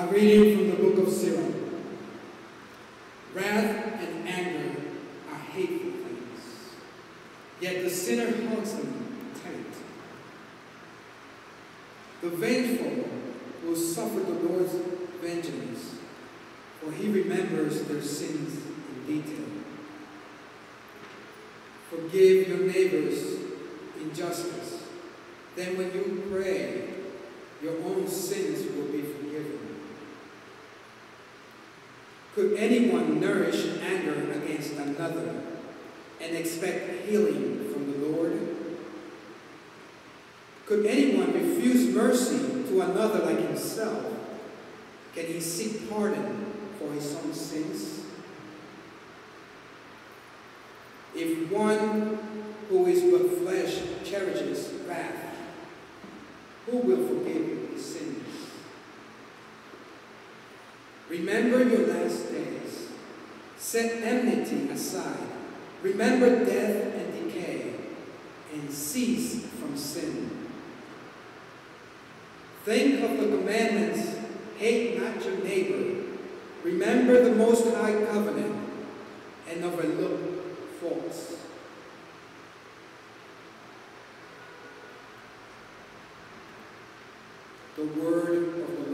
A reading from the book of Sirach. Wrath and anger are hateful things, yet the sinner hugs them tight. The vengeful will suffer the Lord's vengeance, for he remembers their sins in detail. Forgive your neighbor's injustice. Then when you pray, your own sins will be forgiven. Could anyone nourish anger against another and expect healing from the Lord? Could anyone refuse mercy to another like himself? Can he seek pardon for his own sins? If one who is but flesh cherishes wrath, who will forgive his sins? Remember your last days. Set enmity aside. Remember death and decay, and cease from sin. Think of the commandments. Hate not your neighbor. Remember the Most High covenant, and overlook faults. The word of the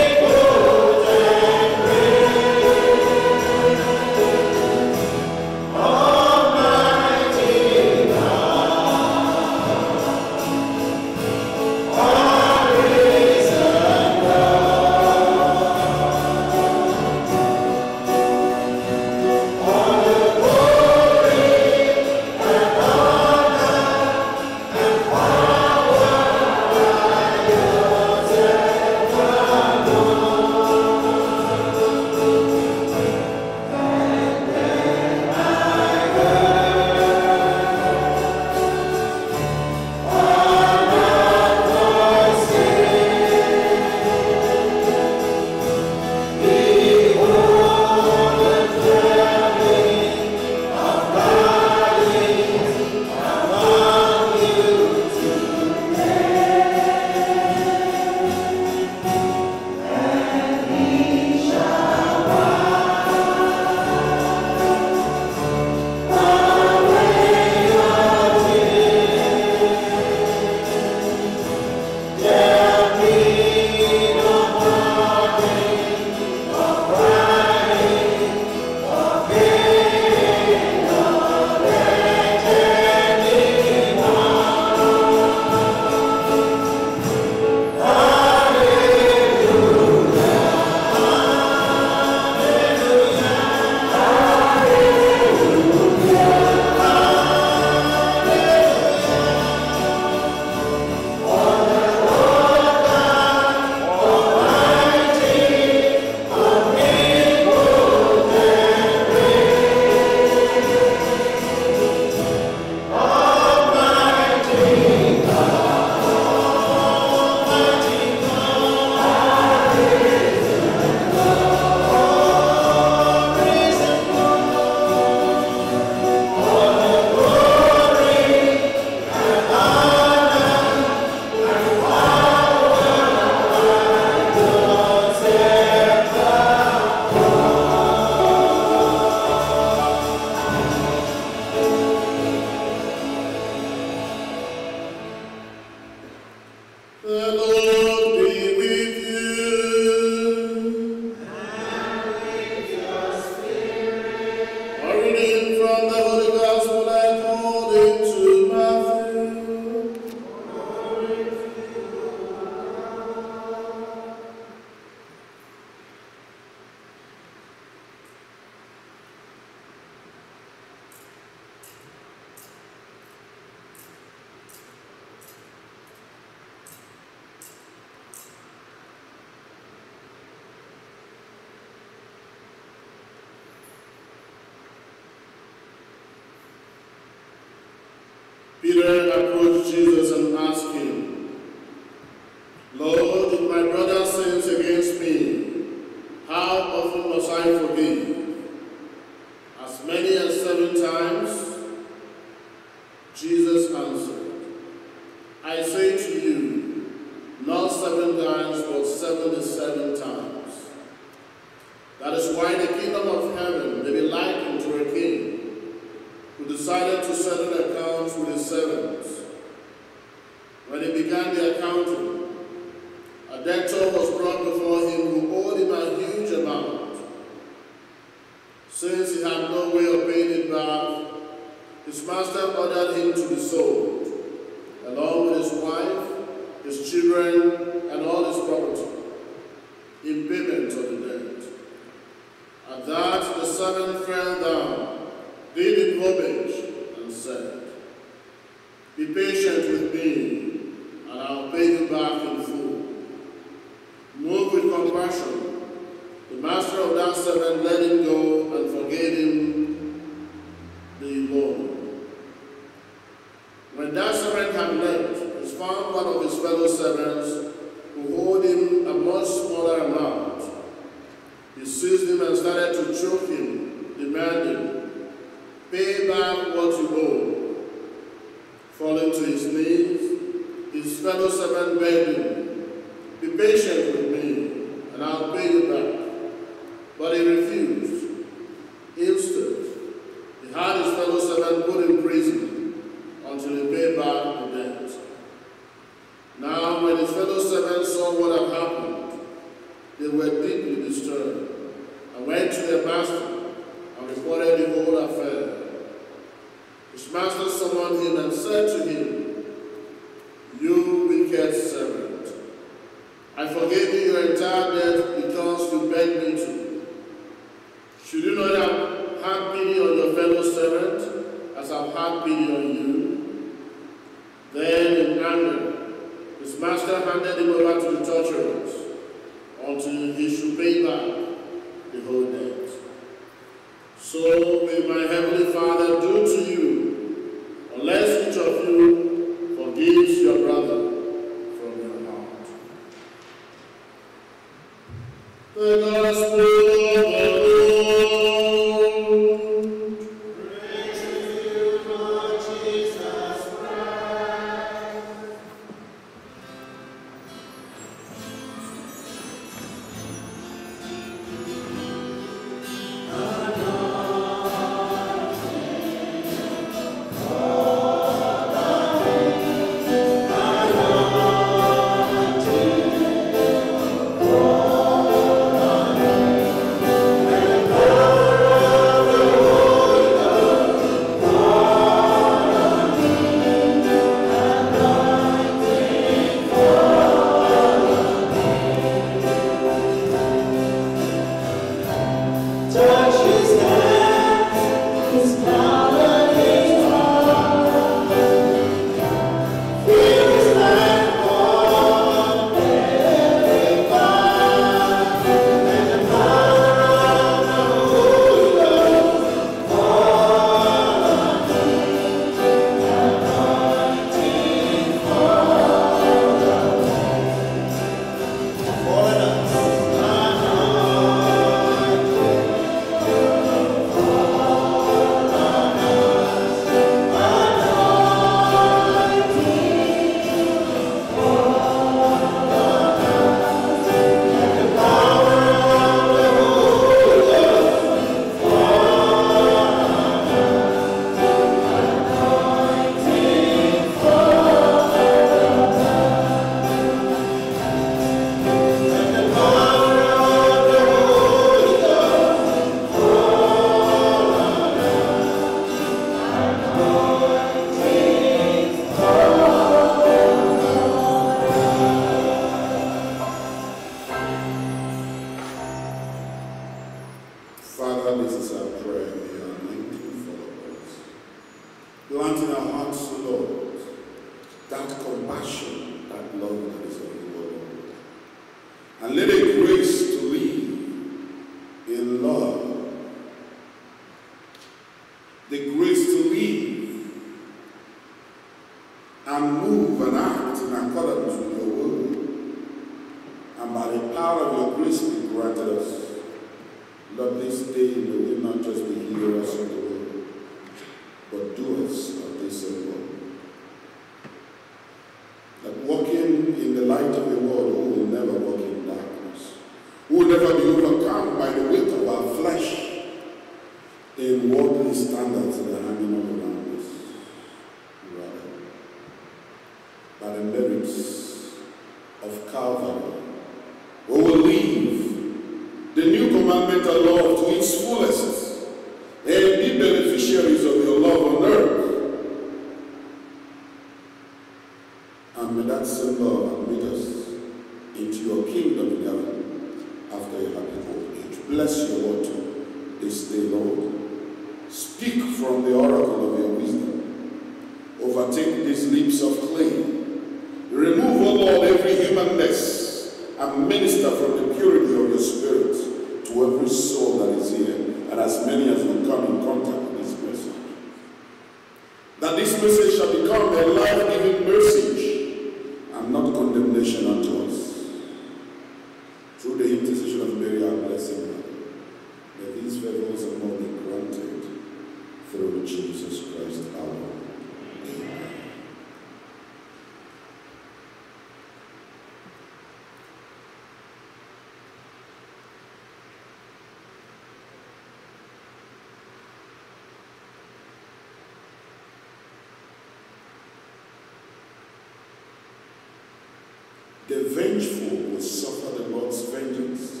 vengeful will suffer the Lord's vengeance,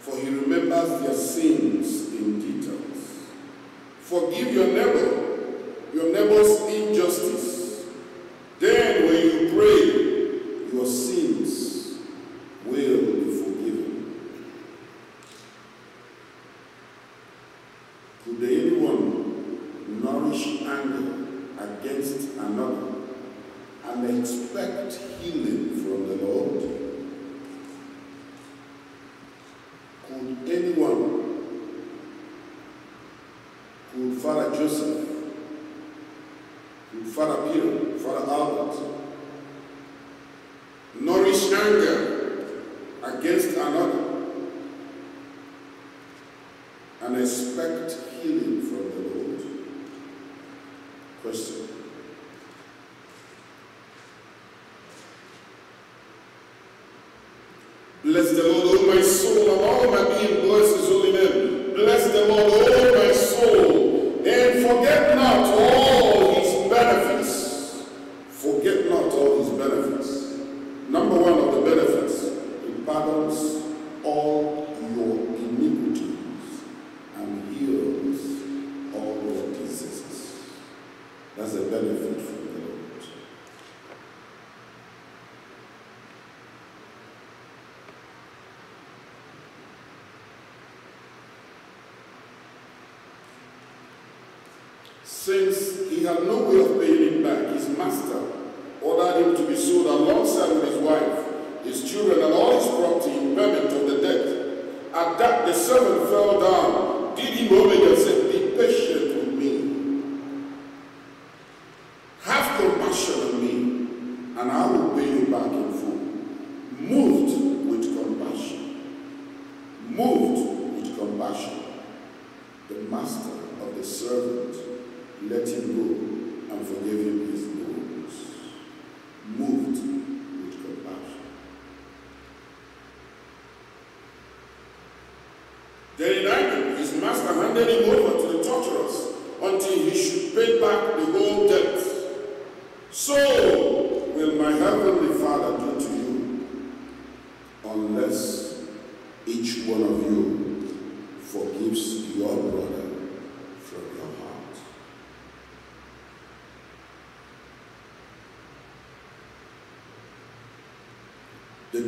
for he remembers their sins in details. Forgive your Bless the Lord, O oh my soul, and all my being blesses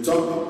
the top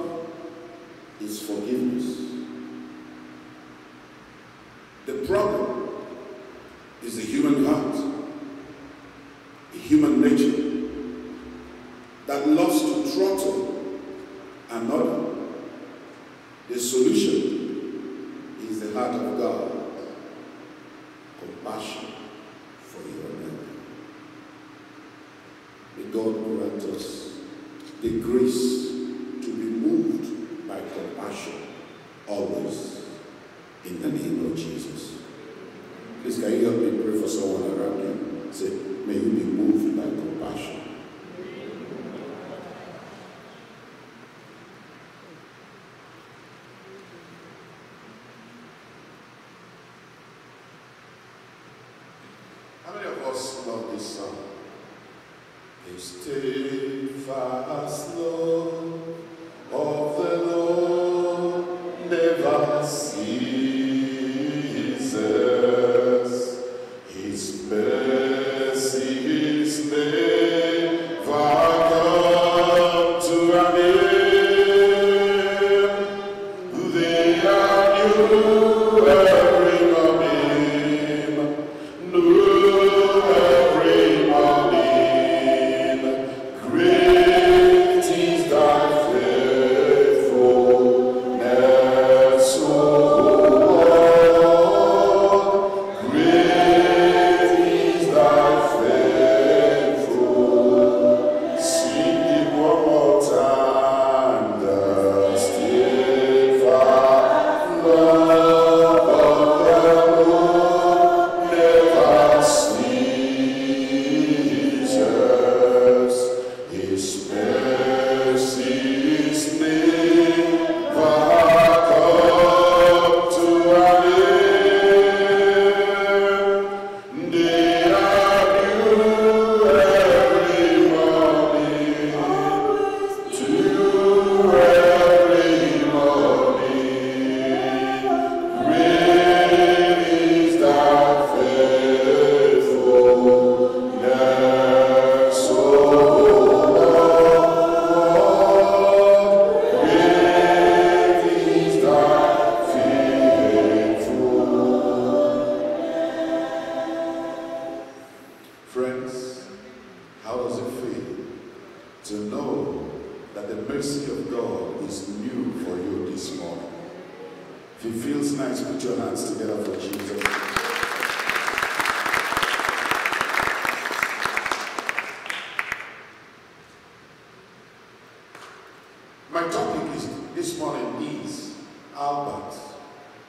this morning is, Albert,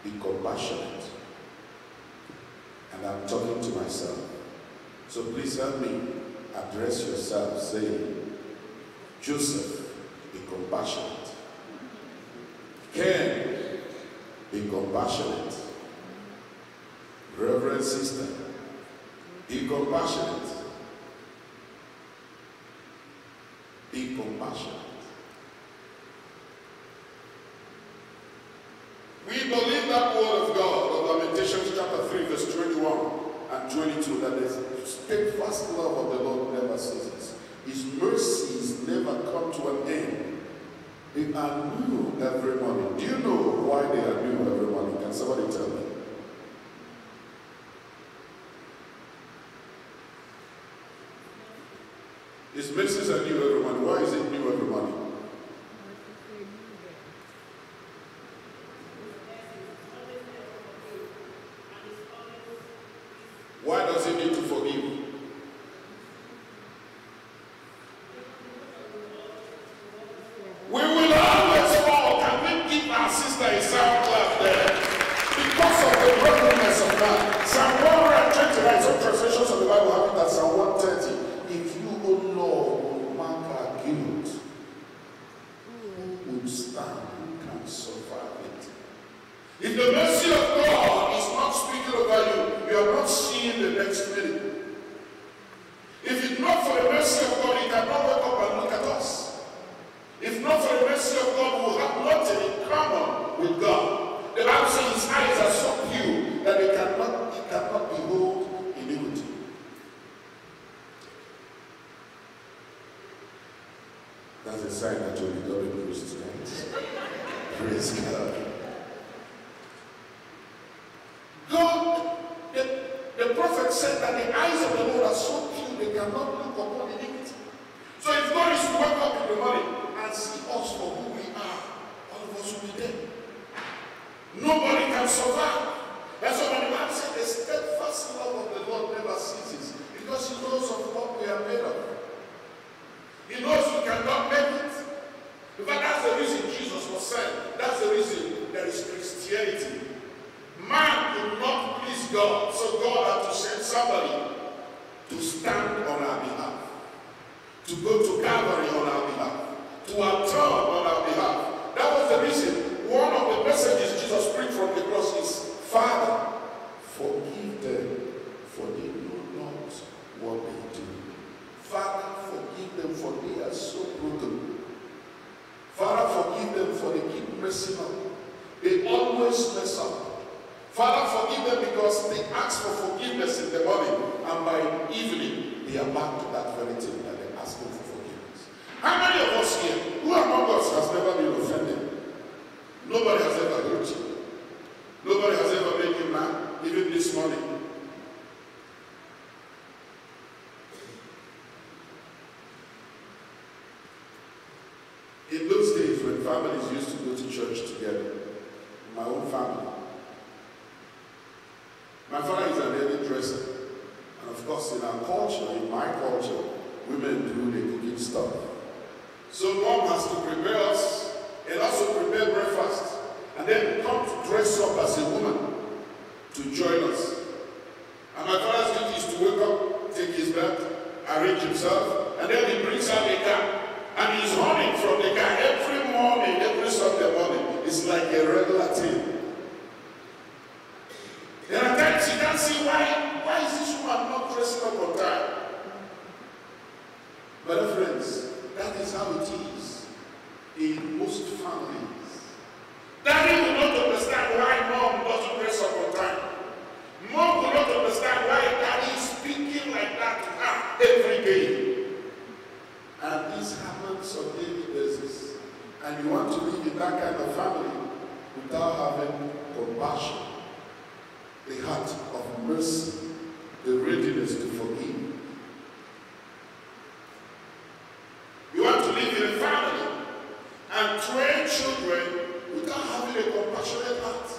be compassionate. And I'm talking to myself. So please help me address yourself saying, Joseph, be compassionate. Ken, be compassionate. Reverend sister, be compassionate. Be compassionate. We believe that word of God of Lamentations chapter 3 verse 21 and 22 that the steadfast love of the Lord never ceases. His mercies never come to an end. They are new every morning. Do you know why they are new every morning? Can somebody tell me? His mercies are new every morning. Why is it new every morning? Children without having a compassionate heart.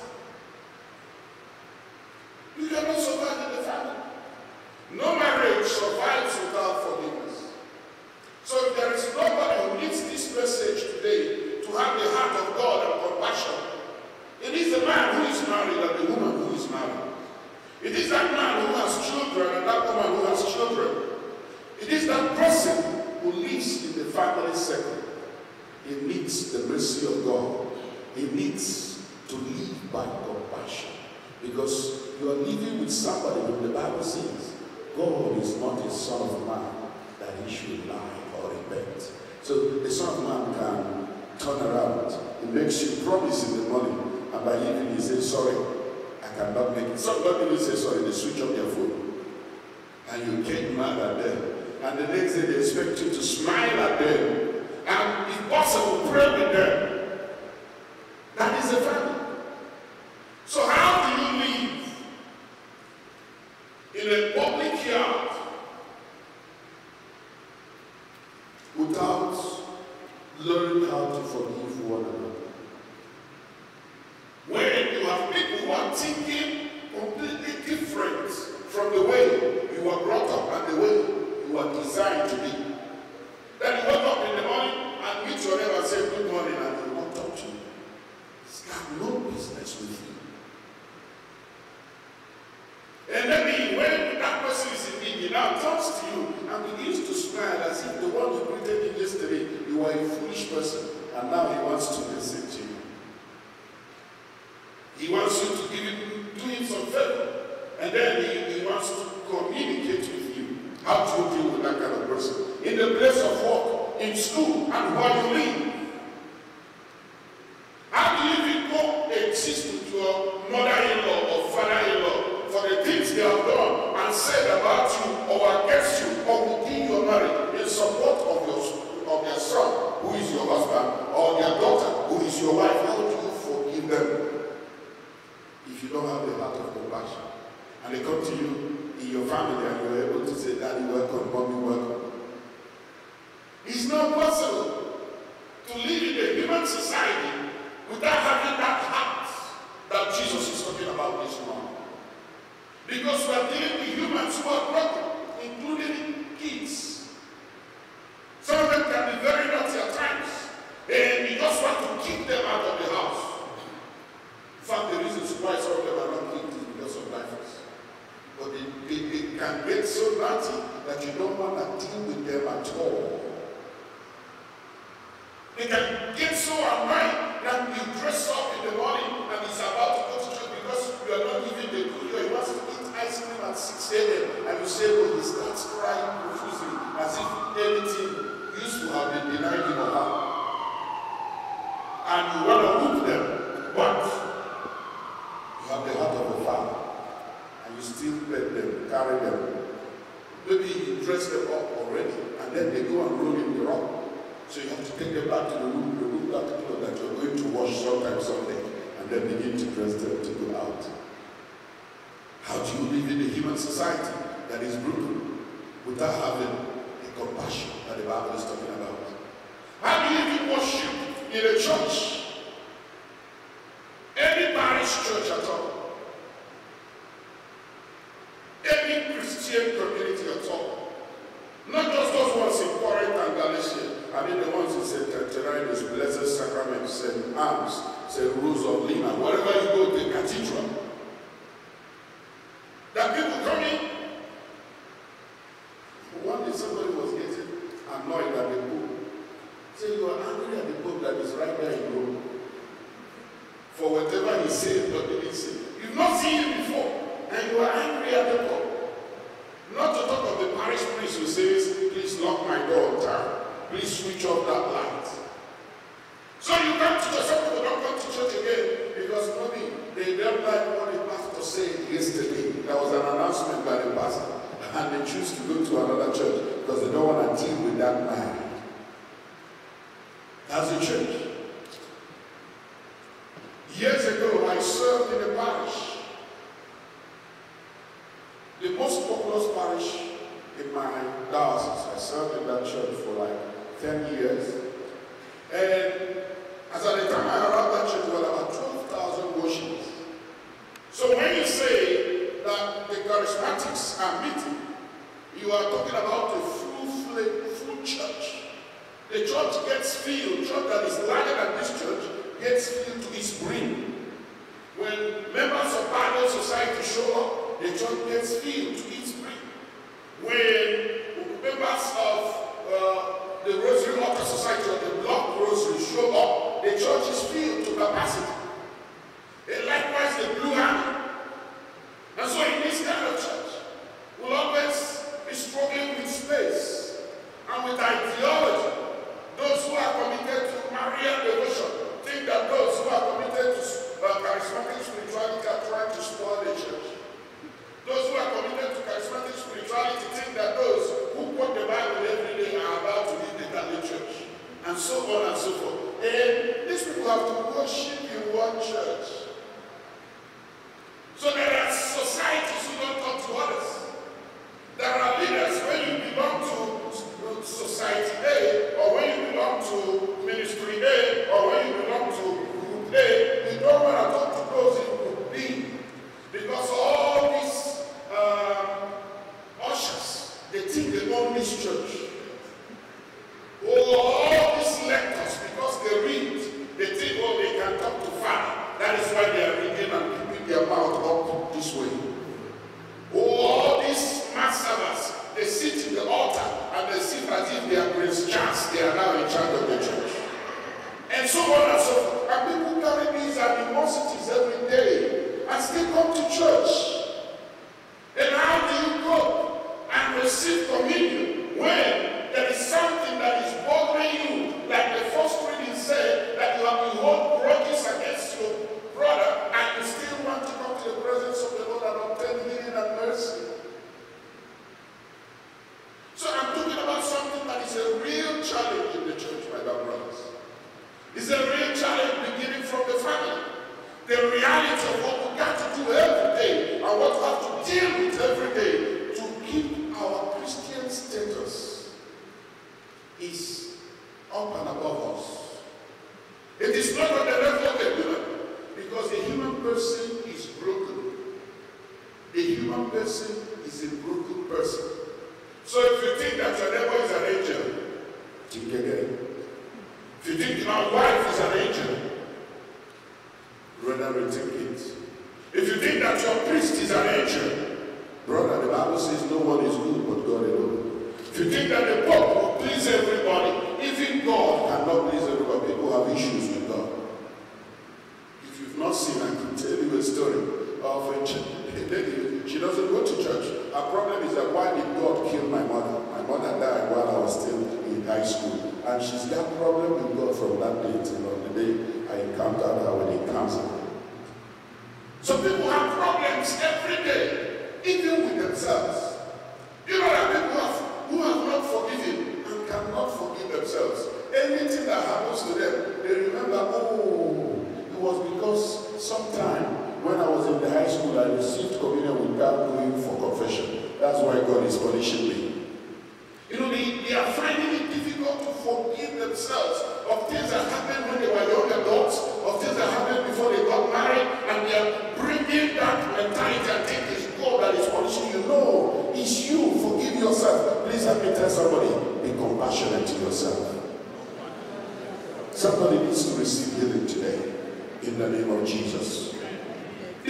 That's a church. Years ago, I served in a parish. The most populous parish in my diocese. I served in that church for like 10 years. And as at the time I arrived at church, there were about 12,000 worshippers. So when you say that the charismatics are meeting, you are talking about a full-fledged, full church. The church gets filled, church that is larger than this church gets filled to its brim. When members of Bible Society show up, the church gets filled to its brim. When members of uh, the Rosary Altar Society or the Block Rosary show up, the church is filled to capacity. And likewise, the Blue Army. And so, in this kind of church, we'll always be struggling with space and with ideology. Those who are committed to Marian devotion think that those who are committed to uh, charismatic spirituality are trying to spoil the church. Those who are committed to charismatic spirituality think that those who quote the Bible every day are about to lead the Catholic Church, and so on and so forth. And these people have to worship in one church. So there are societies who don't talk to others. There are leaders when you belong to society A, or when you belong to ministry A, or when you belong to group A, you don't want to talk to those in group B. Because all these um, ushers, they think they this church. Oh, all these lectors, because they read, they think, oh, they can talk to Father. That is why they are reading and keeping their mouth up this way. Oh, all these mass servers, they sit in the altar as if they are Prince Charles. They are now in charge of the church. And so on and so forth. And people carry these animosities every day and still come to church. And how do you go and receive communion when there is something that is bothering you, like the first reading said, that you have to hold grudges against your brother and you still want to come to the presence of the Lord and obtain healing and mercy? So I'm talking about something that is a real challenge in the church, my dear brothers. It's a real challenge beginning from the family. The reality of what we got to do every day and what we have to deal with every day to keep our Christian status is up and above us. It is not on the level of the human because the human person is broken. The human person is a broken person. So if you think that your neighbor is an angel, think again. If you think your wife is an angel, rather rethink it. If you think that your priest is an angel, brother, the Bible says no one is good but God alone. If you think that the Pope will please everybody, even God cannot please everybody. People have issues with God. If you've not seen, I can tell you a story of a lady. She doesn't go to church. Our problem is that why did God kill my mother? My mother died while I was still in high school. And she's got problem with God from that day till the day I encountered her when he comes. So people have problems every day, even with themselves. You know that people have, who have not forgiven and cannot forgive themselves. Anything that happens to them, they remember, oh, it was because sometime when I was in the high school, I received communion without going for confession. That's why God is punishing me. You know, they, they are finding it difficult to forgive themselves of things that happened when they were young adults, of things that happened before they got married, and they are bringing that mentality and think it's God that is punishing you. No, it's you. Forgive yourself. Please let me tell somebody, be compassionate to yourself. Somebody needs to receive healing today in the name of Jesus.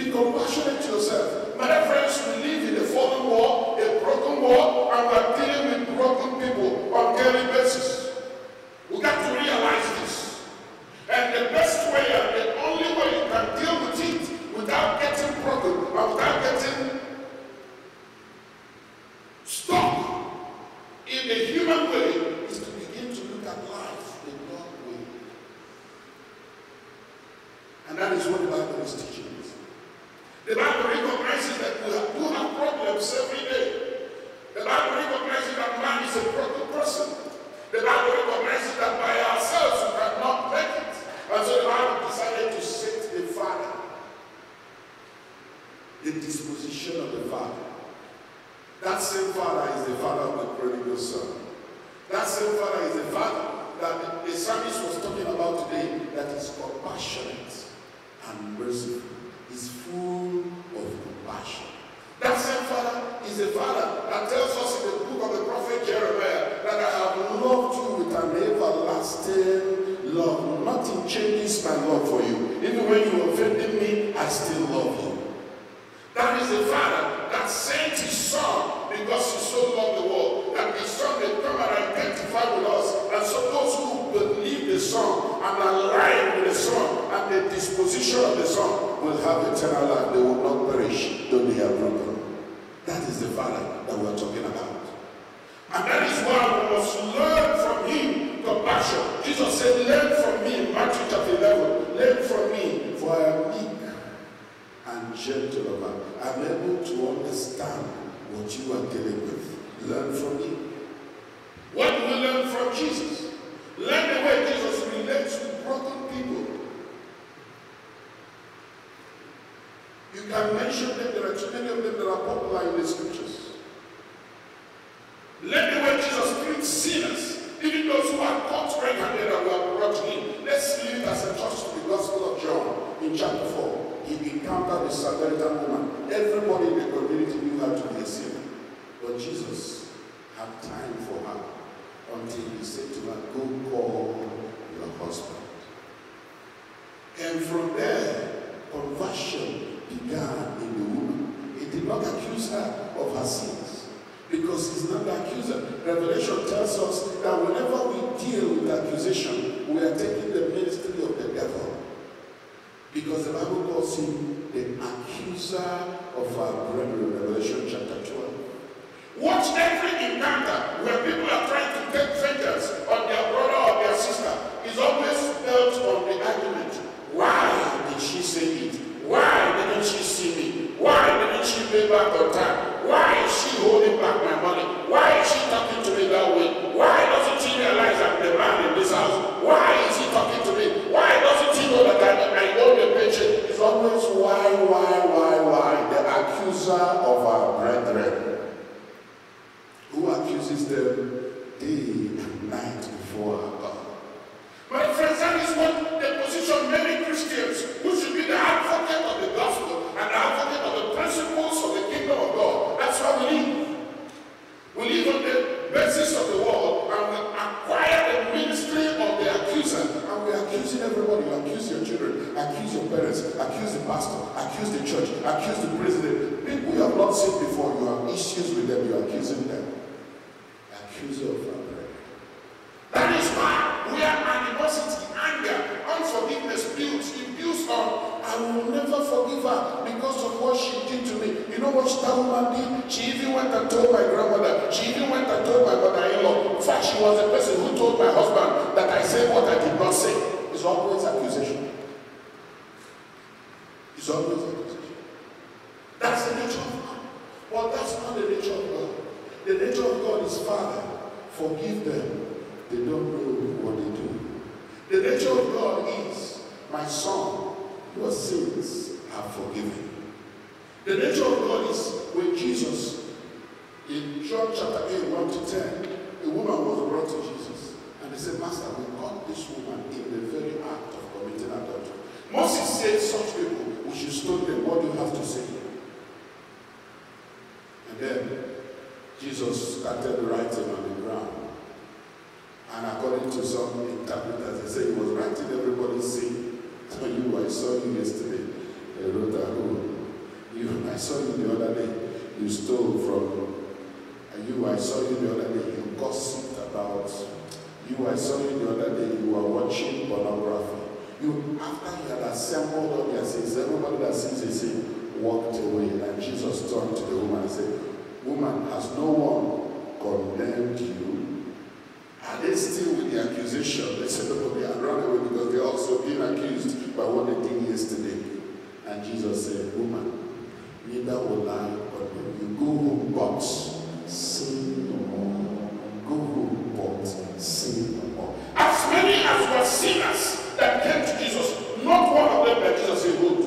Be compassionate to yourself. My dear friends, we live in a fallen world, a broken world, and we are dealing with broken people on a daily basis. We got to realize this. And the best way and the only way you can deal with it without getting broken and without getting stuck in the human way is to begin to look at life in God way. And that is what the Bible is teaching the Bible recognizes that we have, we have problems every day. The Bible and walked away. And Jesus turned to the woman and said, Woman, has no one condemned you? Are they still with the accusation? They said, No, they are run away because they're also being accused by what they did yesterday. And Jesus said, Woman, neither will I condemn you. Go home, but sin no more. Go home, but sin no more. As many as were sinners that came to Jesus, not one of them that Jesus said,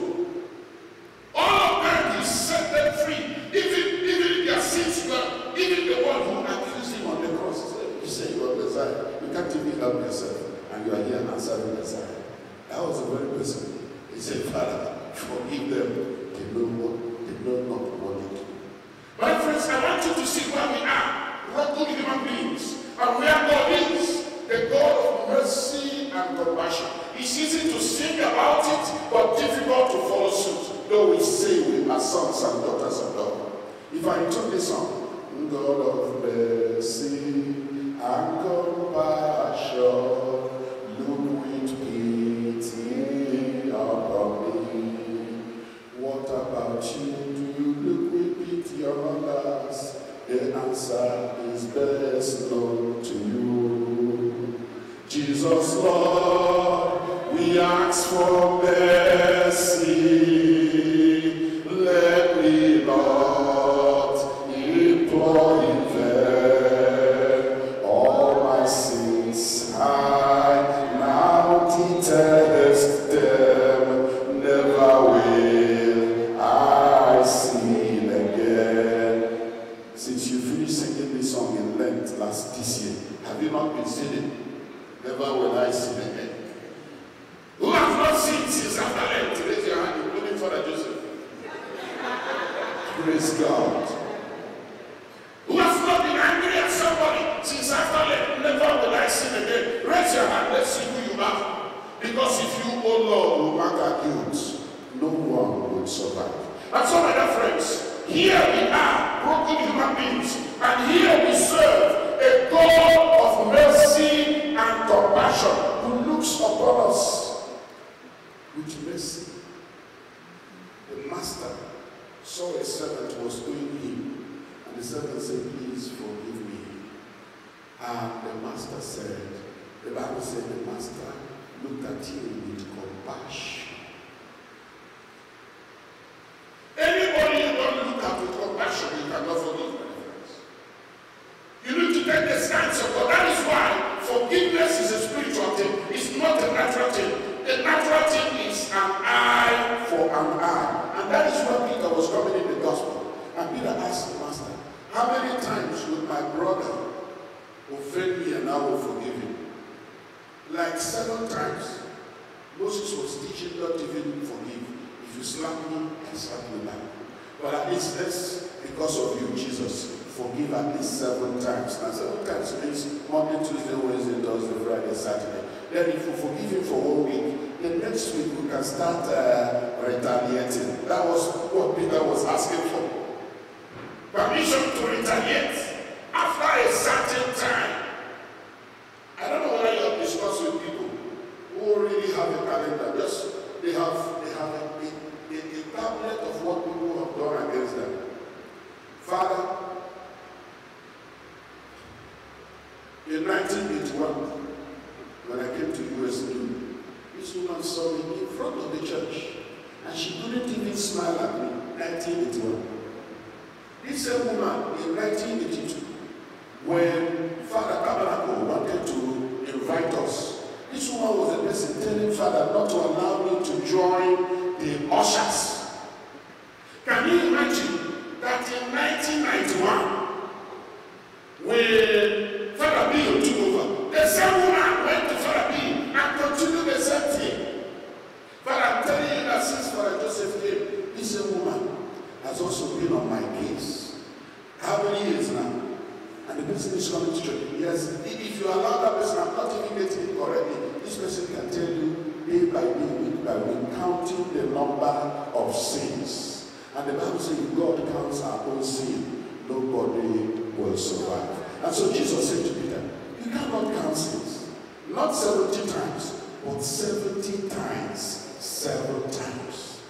counts our own sin, nobody will survive. And so Jesus said to Peter, You cannot count sins. Not 70 times, but 70 times, several times.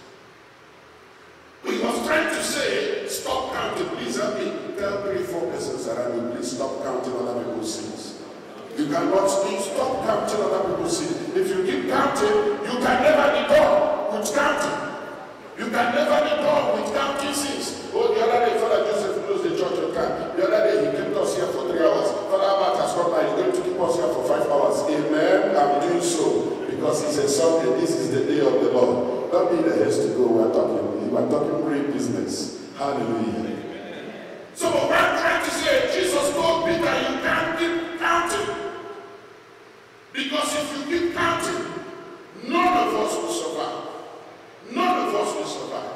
He was trying to say, stop counting. Please help me. Tell three, four persons around you, please stop counting other people's sins. You cannot stop counting other people's sins. If you keep counting, you can never be done with counting. You can never be done with counting sins. Oh, the other day, Father Joseph closed the church on time. The other day, he kept us here for three hours. Father Abbott has come now. He's going to keep us here for five hours. Amen. I'm doing so because it's a Sunday. This is the day of the Lord. Don't be the has to go. We're talking. We're talking great business. Hallelujah. So what I'm trying to say, Jesus told Peter, you can't keep counting. Because if you keep counting, none of us will survive. None of us will survive.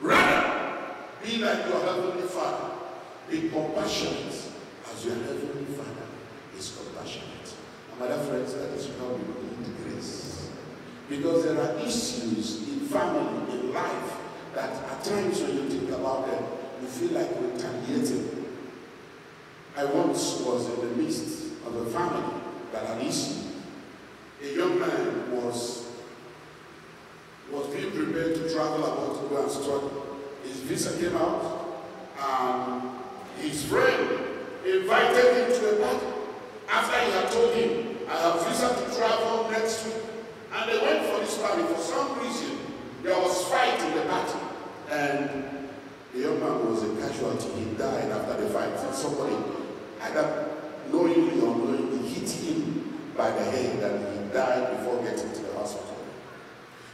Rather, be like your heavenly Father. Be compassionate as your heavenly Father is compassionate. And my dear friends, that is how we need grace. Because there are issues in family, in life, that at times when you think about them, you feel like retaliating. I once was in the midst of a family that had issue. A young man was was being prepared to travel about to go and study. His visa came out, and his friend invited him to a party. After he had told him, I have visa to travel next week. And they went for this party. For some reason, there was fight in the party. And the young man was a casualty. He died after the fight. And somebody, either knowingly or unknowingly, hit him by the head and he died before getting to the hospital.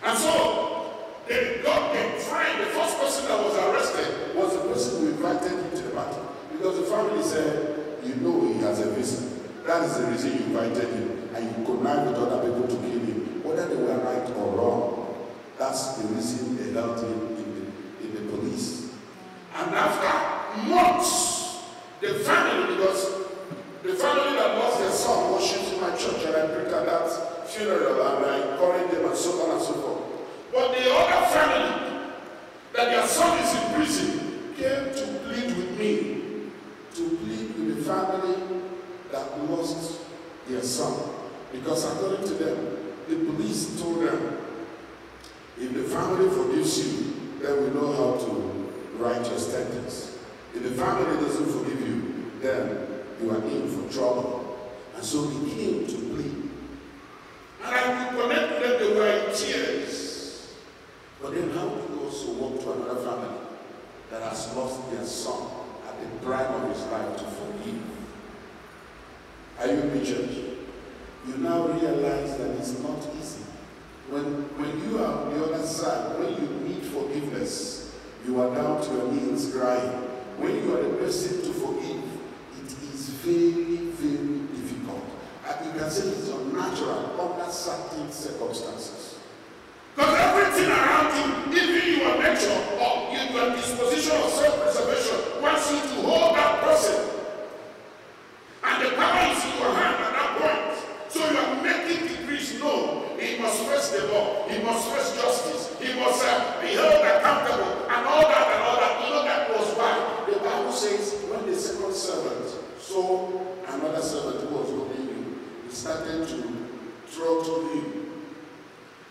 And so, they got the friend, the first person that was arrested was the person who invited him to the party. Because the family said, you know he has a visa. That is the reason you invited him. And you connive with other people to kill. Whether they were right or wrong, that's the reason they held him in the, in the police. And after months, the family, because the family that lost their son worships in my church, and I preached at that funeral, and I encouraged them, and so on and so forth. But the other family, that their son is in prison, came to plead with me, to plead with the family that lost their son. Because according to them, the police told them, if the family forgives you, then we know how to write your sentence. If the family doesn't forgive you, then you are in for trouble. And so he came to plead. And I could connect them, they were in tears. But then how do you also walk to another family that has lost their son at the prime of his life to forgive? Are you in church? You now realize that it's not easy. When, when you are on the other side, when you need forgiveness, you are down to your knees crying. When you are the person to forgive, it is very, very difficult. And you can say it's unnatural under certain circumstances. Because everything around you, even your nature or your disposition of self-preservation, wants you to hold that person. And the power is in your hand at that point. So you are making the degrees known. He must rest the law. He must rest justice. He must uh, be held accountable and all that and all that. You know that was why the Bible says when the second servant saw another servant who was robbing him, he started to throttle him.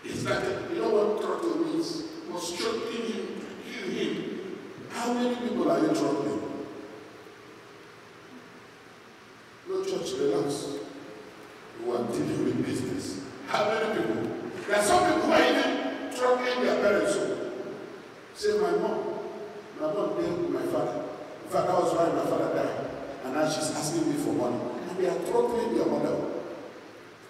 He started, you know what throttle means? Was choking him, kill him. How many people are you throttling? No church, relax you are doing business. How many people? There are some people who are even troubling their parents. Say, my mom, my mom dealt with my father. In fact, that was why my father died. And now she's asking me for money. And they are troubling their mother.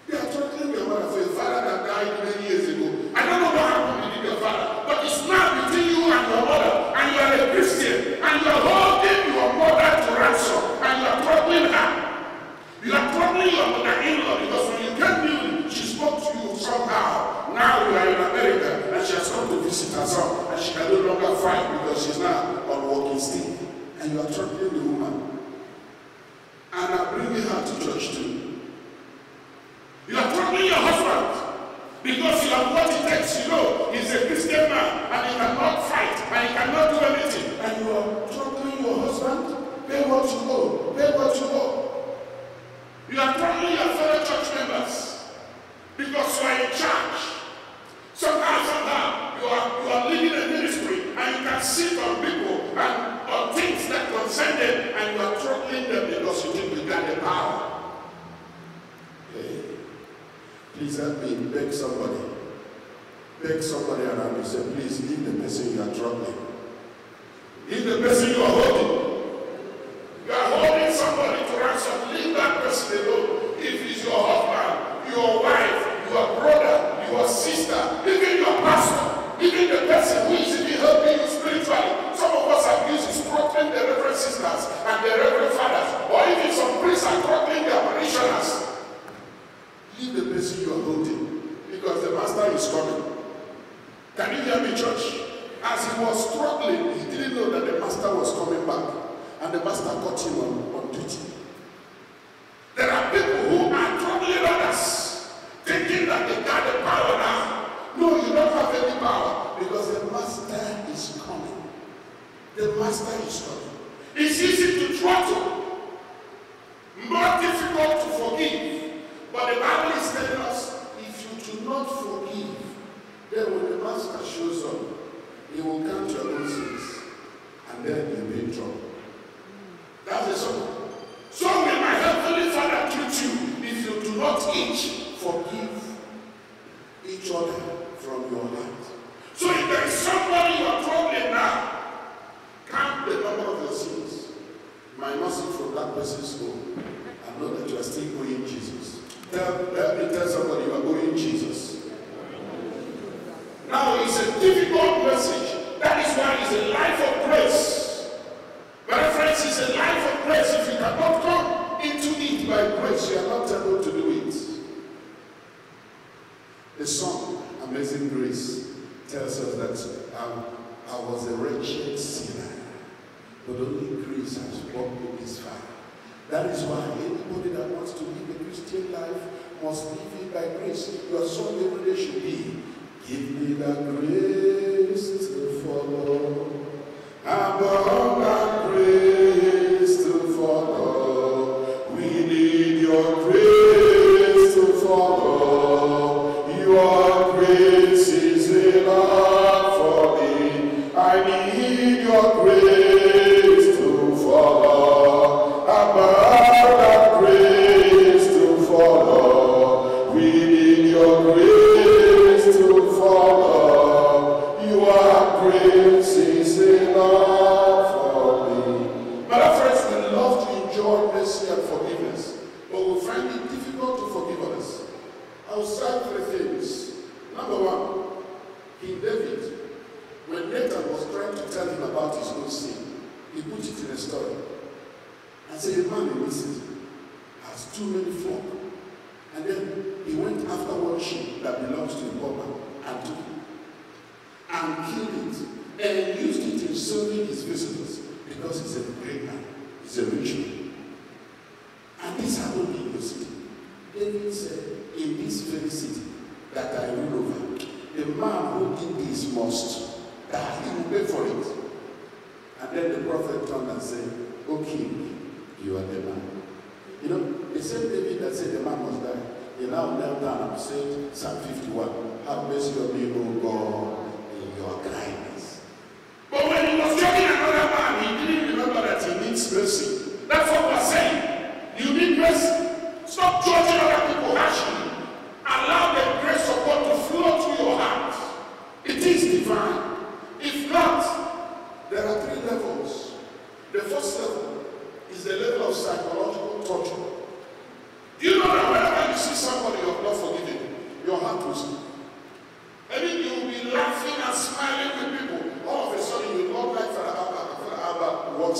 They are troubling their mother for a father that died many years ago. I don't know what happened with your father, but it's now between you and your mother. And you are a Christian. And you are holding your mother to ransom. And you are troubling her. You are troubling your mother-in-law because when you came newly, she spoke to you somehow. Now you are in America and she has come to visit herself and she can no longer fight because she's now on walking stick. And you are troubling the woman. And are bringing her to church too. You are troubling your husband because you have what it takes, you know, he's a Christian man and he cannot You are troubling your fellow church members because you are in charge. Sometimes, sometimes you are you are leading a ministry and you can sit on people and on things that concern them and you are troubling them because you think you got the power. Hey, please help me beg somebody. Beg somebody around you. Say, please leave the person you are troubling. Leave the person you are holding.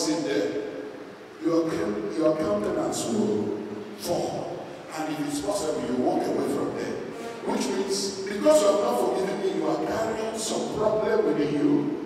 sin there, your, your countenance will fall. And if it's possible, you walk away from there. Which means, because you have not forgiven me, you are carrying some problem within you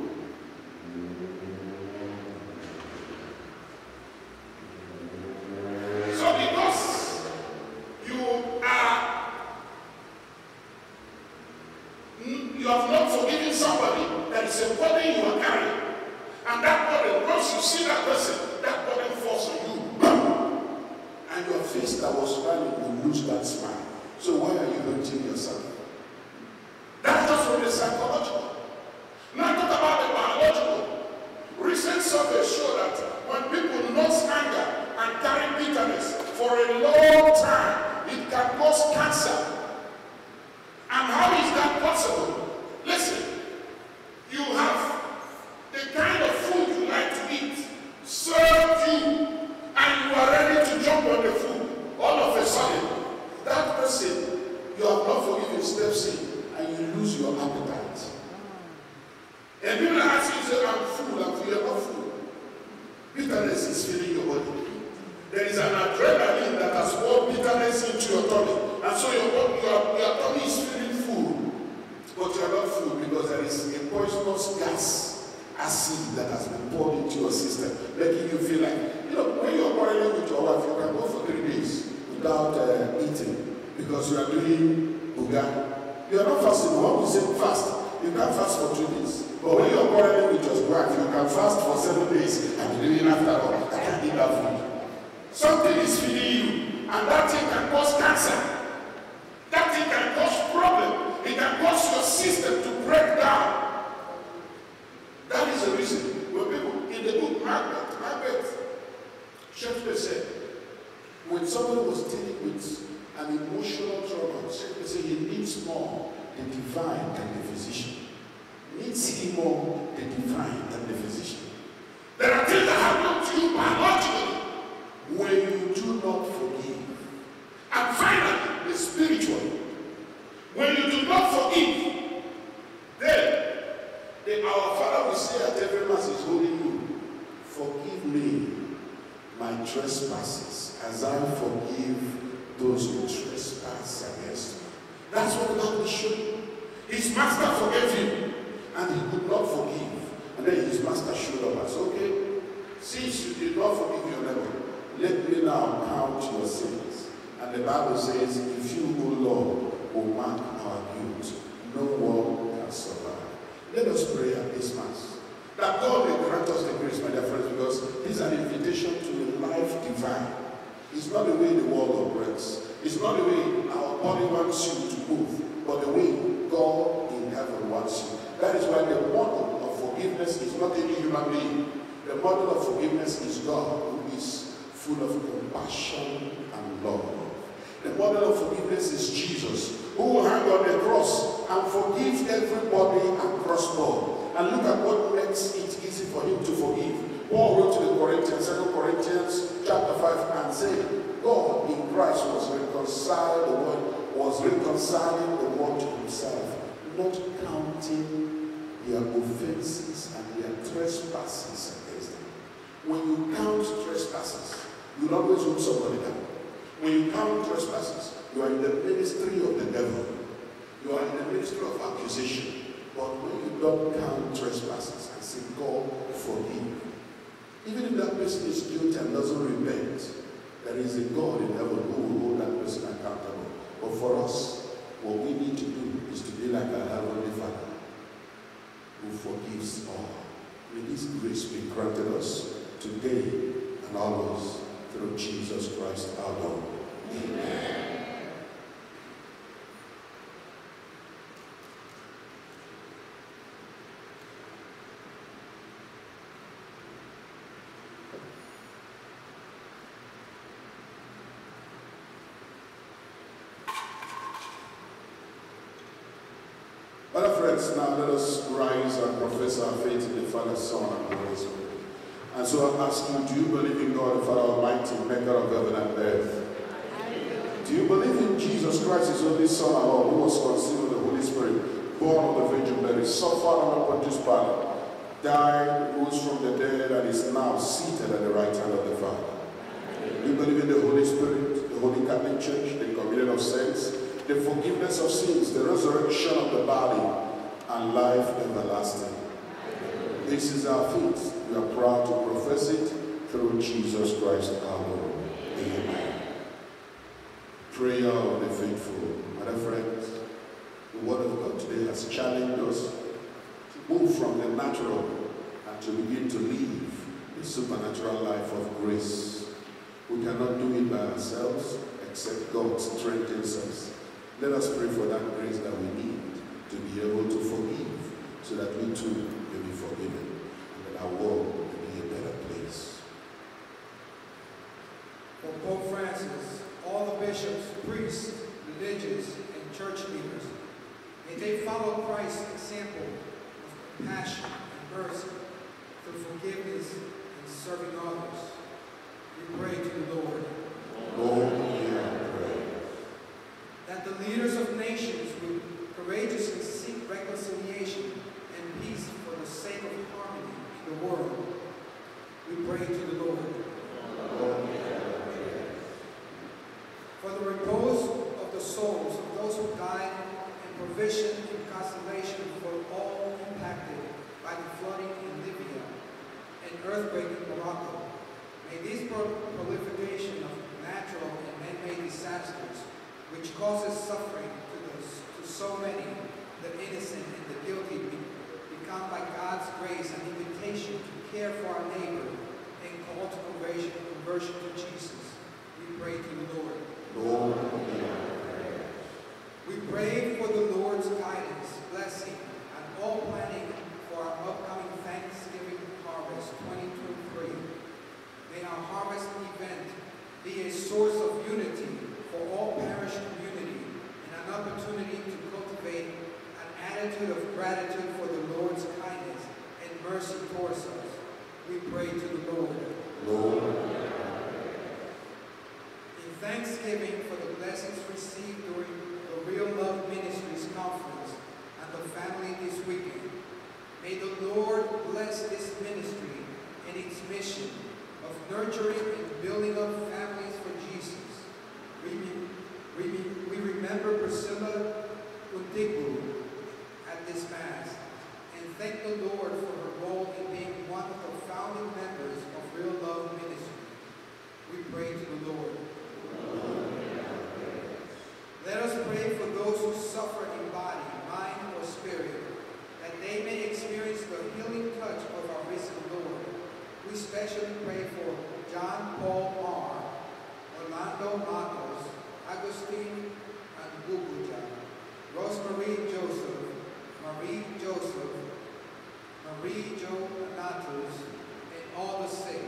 friends, now let us rise and profess our faith in the Father, Son, and Holy Spirit. And so I ask you, do you believe in God, the Father Almighty, maker of heaven and earth? Do you believe in Jesus Christ, his only Son, our Lord, who was conceived of the Holy Spirit, born of the Virgin Mary, suffered under Pontius Pilate, died, rose from the dead, and is now seated at the right hand of the Father? Do you believe in the Holy Spirit, the Holy Catholic Church, the communion of saints, the forgiveness of sins, the resurrection of the body, and life everlasting? This is our faith. We are proud to profess it through Jesus Christ our Lord. Amen. Prayer of the faithful. My friends, the Word of God today has challenged us to move from the natural and to begin to live the supernatural life of grace. We cannot do it by ourselves except God strengthens us. Let us pray for that grace that we need to be able to forgive so that we too may be forgiven and that our world will be a better place. For Pope Francis, all the bishops, priests, religious, and church leaders, may they follow Christ's example of compassion and mercy through forgiveness and serving others. We pray to the Lord Lord, hear our prayer. that the leaders of nations would courageously seek reconciliation and peace for the sake of harmony in the world. We pray to the Lord. For the repose of the souls of those who died and provision and consolation for all impacted by the flooding in Libya and earthquake in Morocco. May this proliferation of natural and man-made disasters, which causes suffering so many, the innocent and the guilty, be, become by God's grace an invitation to care for our neighbor and call to conversion, conversion to Jesus. We pray to the Lord. Lord, hear our. We pray for the Lord's guidance, blessing, and all planning for our upcoming Thanksgiving harvest 2023. May our harvest event be a source of unity for all parish community and an opportunity to cultivate an attitude of gratitude for the Lord's kindness and mercy towards us. We pray to the Lord. Lord, In thanksgiving for the blessings received during the Real Love Ministries Conference and the family this weekend, may the Lord bless this ministry and its mission of nurturing and building up families for Jesus. We, we, we remember Priscilla at this Mass and thank the Lord for her role in being one of the founding members of Real Love Ministry. We pray to the Lord. Let us pray for those who suffer in body, mind, or spirit, that they may experience the healing touch of our risen Lord. We especially pray for John Paul Marr, Orlando Matos, Agustin Angubuja, Rosemarie Joseph, Marie Joseph, Marie Jo Natus, and all the sick.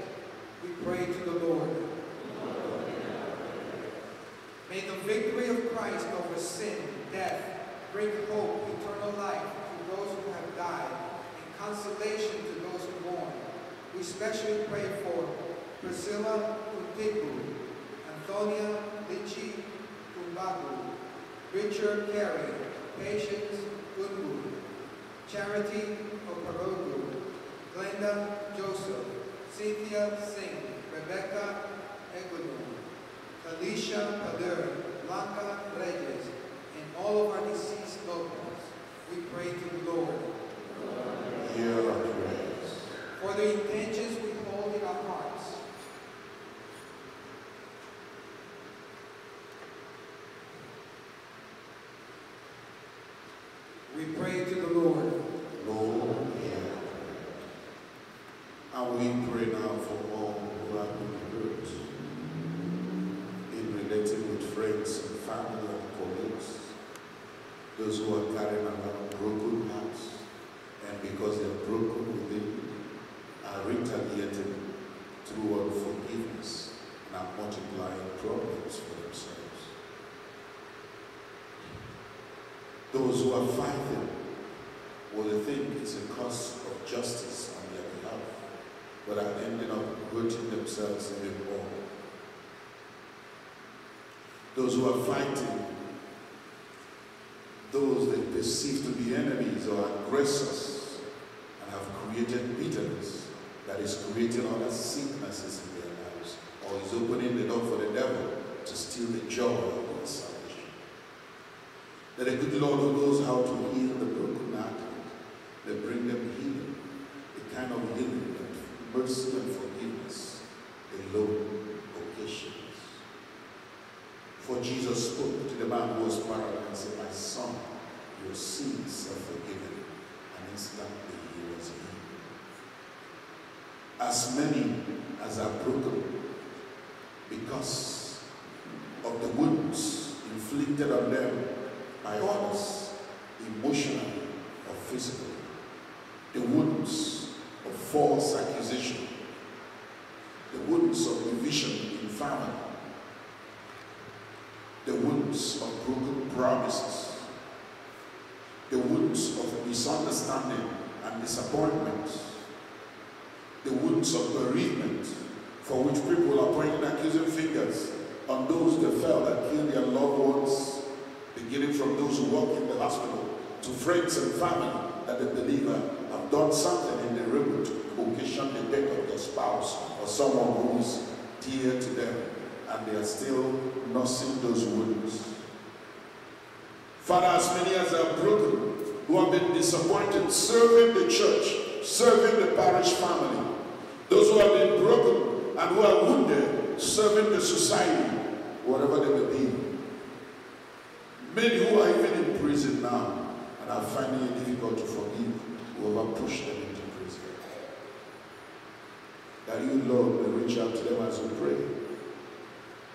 We pray to the Lord. May the victory of Christ over sin, death, bring hope, eternal life to those who have died, and consolation to those who mourn. We especially pray for Priscilla Utiku, Antonia Lichi Kumbagu, Richard Carey, Patience Gunbu, Charity Oparogu, Glenda Joseph, Cynthia Singh, Rebecca Eguilon, Alicia Pader, Blanca Reyes, and all of our deceased loved ones. We pray to the Lord Hear our prayers. for the intentions we hold in our hearts. We pray to the. Lord, hear our prayer. And we pray now for all who have been hurt in relating with friends and family and colleagues, those who are carrying around broken hearts, and because they are broken within, are retaliating through unforgiveness and are multiplying problems for themselves. Those who are fighting they think it's a cause of justice but are ending up hurting themselves even more. Those who are fighting, those they perceive to be enemies or aggressors, and have created bitterness that is creating other sicknesses in their lives, or is opening the door for the devil to steal the joy of their salvation. That a good Lord who knows how to heal the brokenhearted, that bring them healing, the kind of healing that mercy and forgiveness in alone occasions. For Jesus spoke to the man who was paralyzed and said, My son, your sins are forgiven. And instantly he was healed. As many as are broken because of the wounds inflicted on them by others, emotionally or physically, the wounds false accusation, the wounds of division in family, the wounds of broken promises, the wounds of misunderstanding and disappointment, the wounds of bereavement, for which people are pointing accusing fingers on those they felt that killed their loved ones, beginning from those who work in the hospital to friends and family that the believer have done something the to occasion the death of their spouse or someone who is dear to them, and they are still nursing those wounds. Father, as many as are broken, who have been disappointed serving the church, serving the parish family, those who have been broken and who are wounded, serving the society, whatever they may be. Many who are even in prison now and are finding it difficult to forgive whoever pushed them. That you, Lord, may reach out to them as we pray.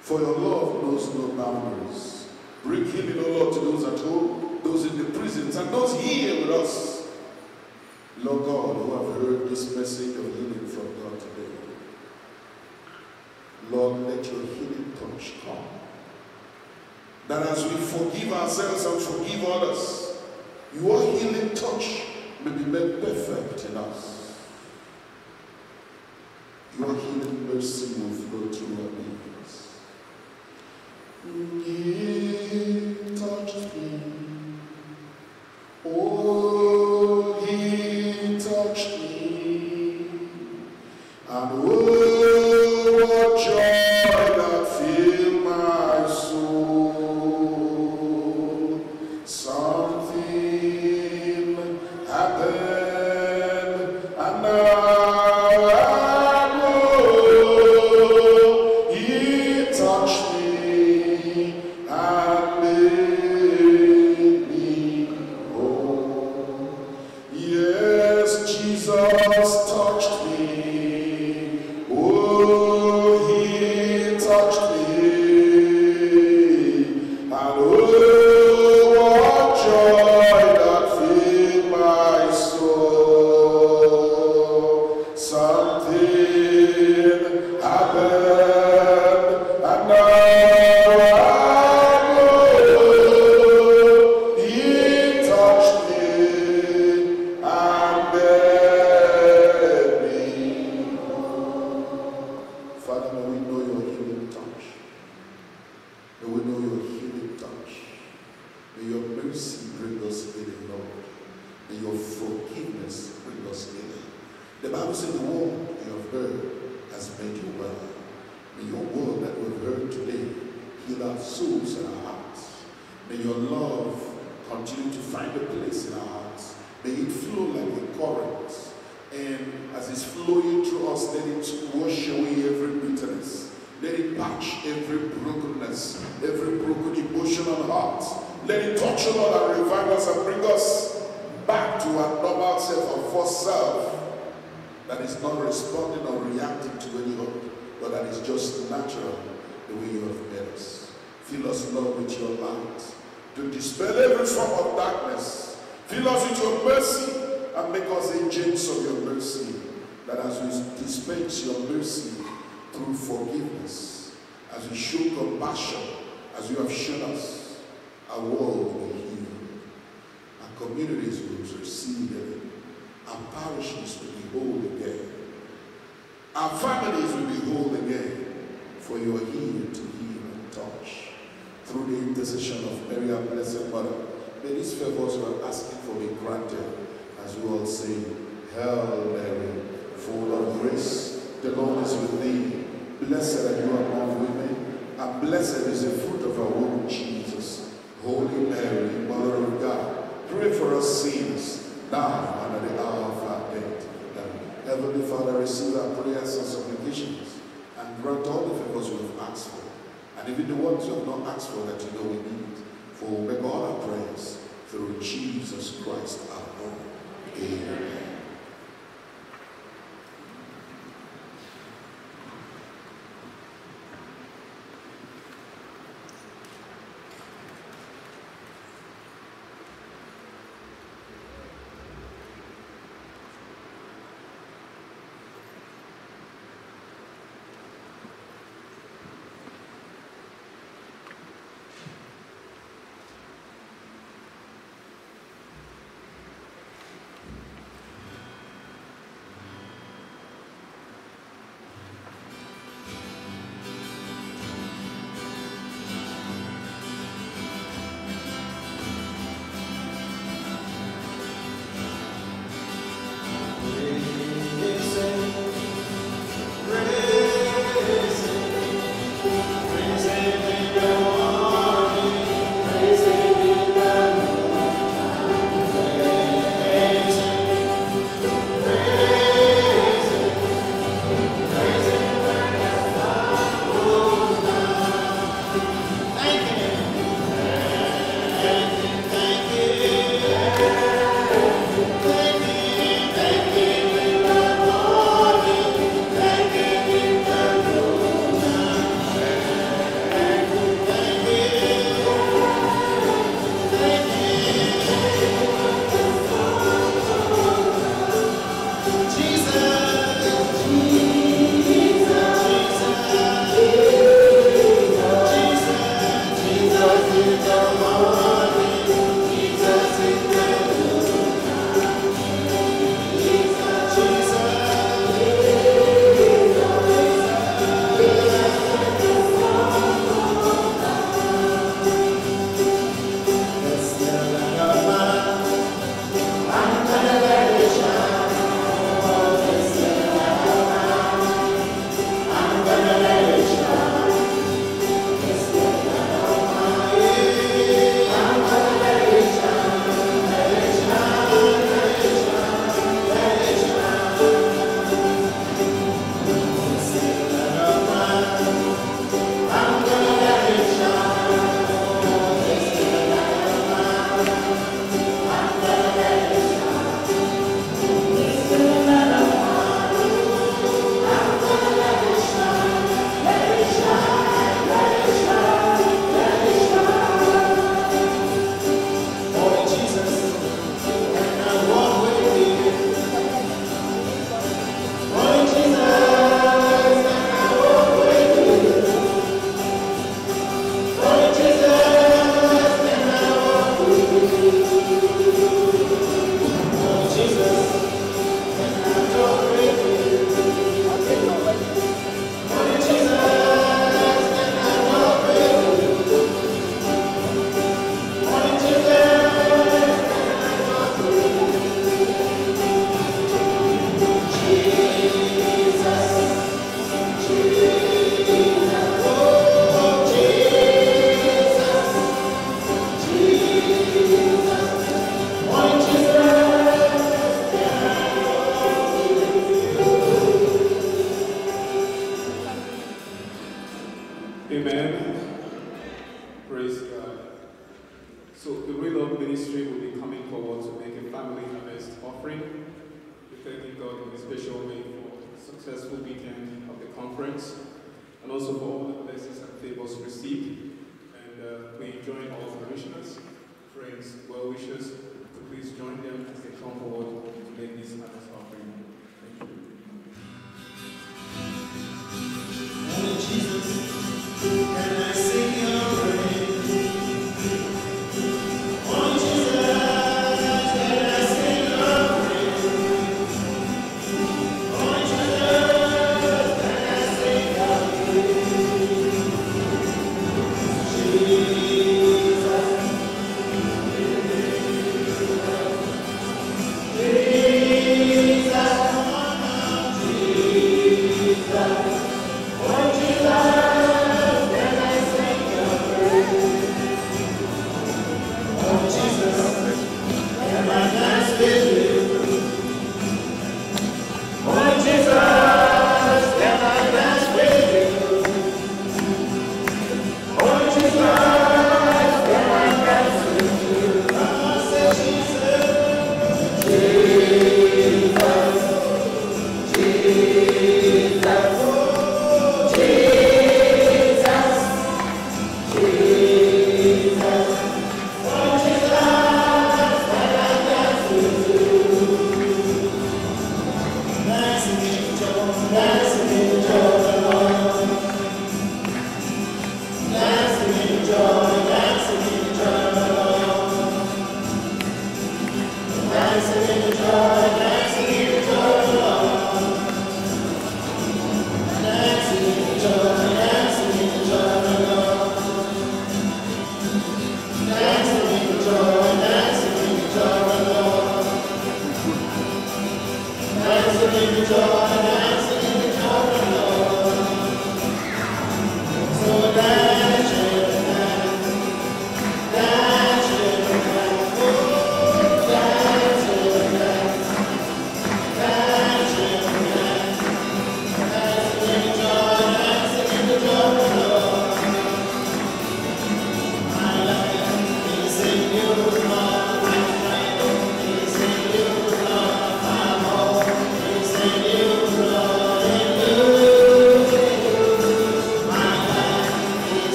For your love knows no boundaries. Bring healing, O Lord, to those at home, those in the prisons, and those here with us. Lord God, who have heard this message of healing from God today. Lord, let your healing touch come. That as we forgive ourselves and forgive others, your healing touch may be made perfect in us. Your healing mercy will flow through our beings. He touched me. Oh, dispel every form of darkness. Fill us with your mercy and make us agents of your mercy. That as we dispense your mercy through forgiveness, as we show compassion, as you have shown us, our world will be healed. Our communities will receive healing. Our parishes will be whole again. Our families will be whole again. For you are here to heal and touch. Through the intercession of Mary, our Blessed Mother, may these favors we are asking for be granted as we all sing, Hail Mary, full of grace, the Lord is with thee. Blessed are you among women, and blessed is the fruit of our womb, Jesus. Holy Mary, Mother of God, pray for us sinners, now and at the hour of our death. Amen. Heavenly Father, receive our prayers and supplications, and grant all the favors we have asked for, and even the ones you have not asked for that you know we need. For we make all our prayers through Jesus Christ our Lord. Amen. Amen.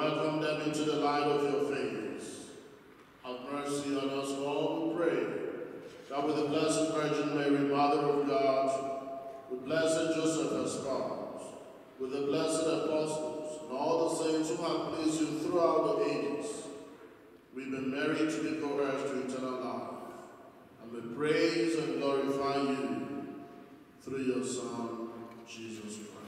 Welcome them into the light of your face. Have mercy on us all, we pray, that with the Blessed Virgin Mary, Mother of God, with Blessed Joseph, her spouse, with the Blessed Apostles, and all the saints who have pleased you throughout the ages, We be married to be coheirs to eternal life, and we praise and glorify you through your Son, Jesus Christ.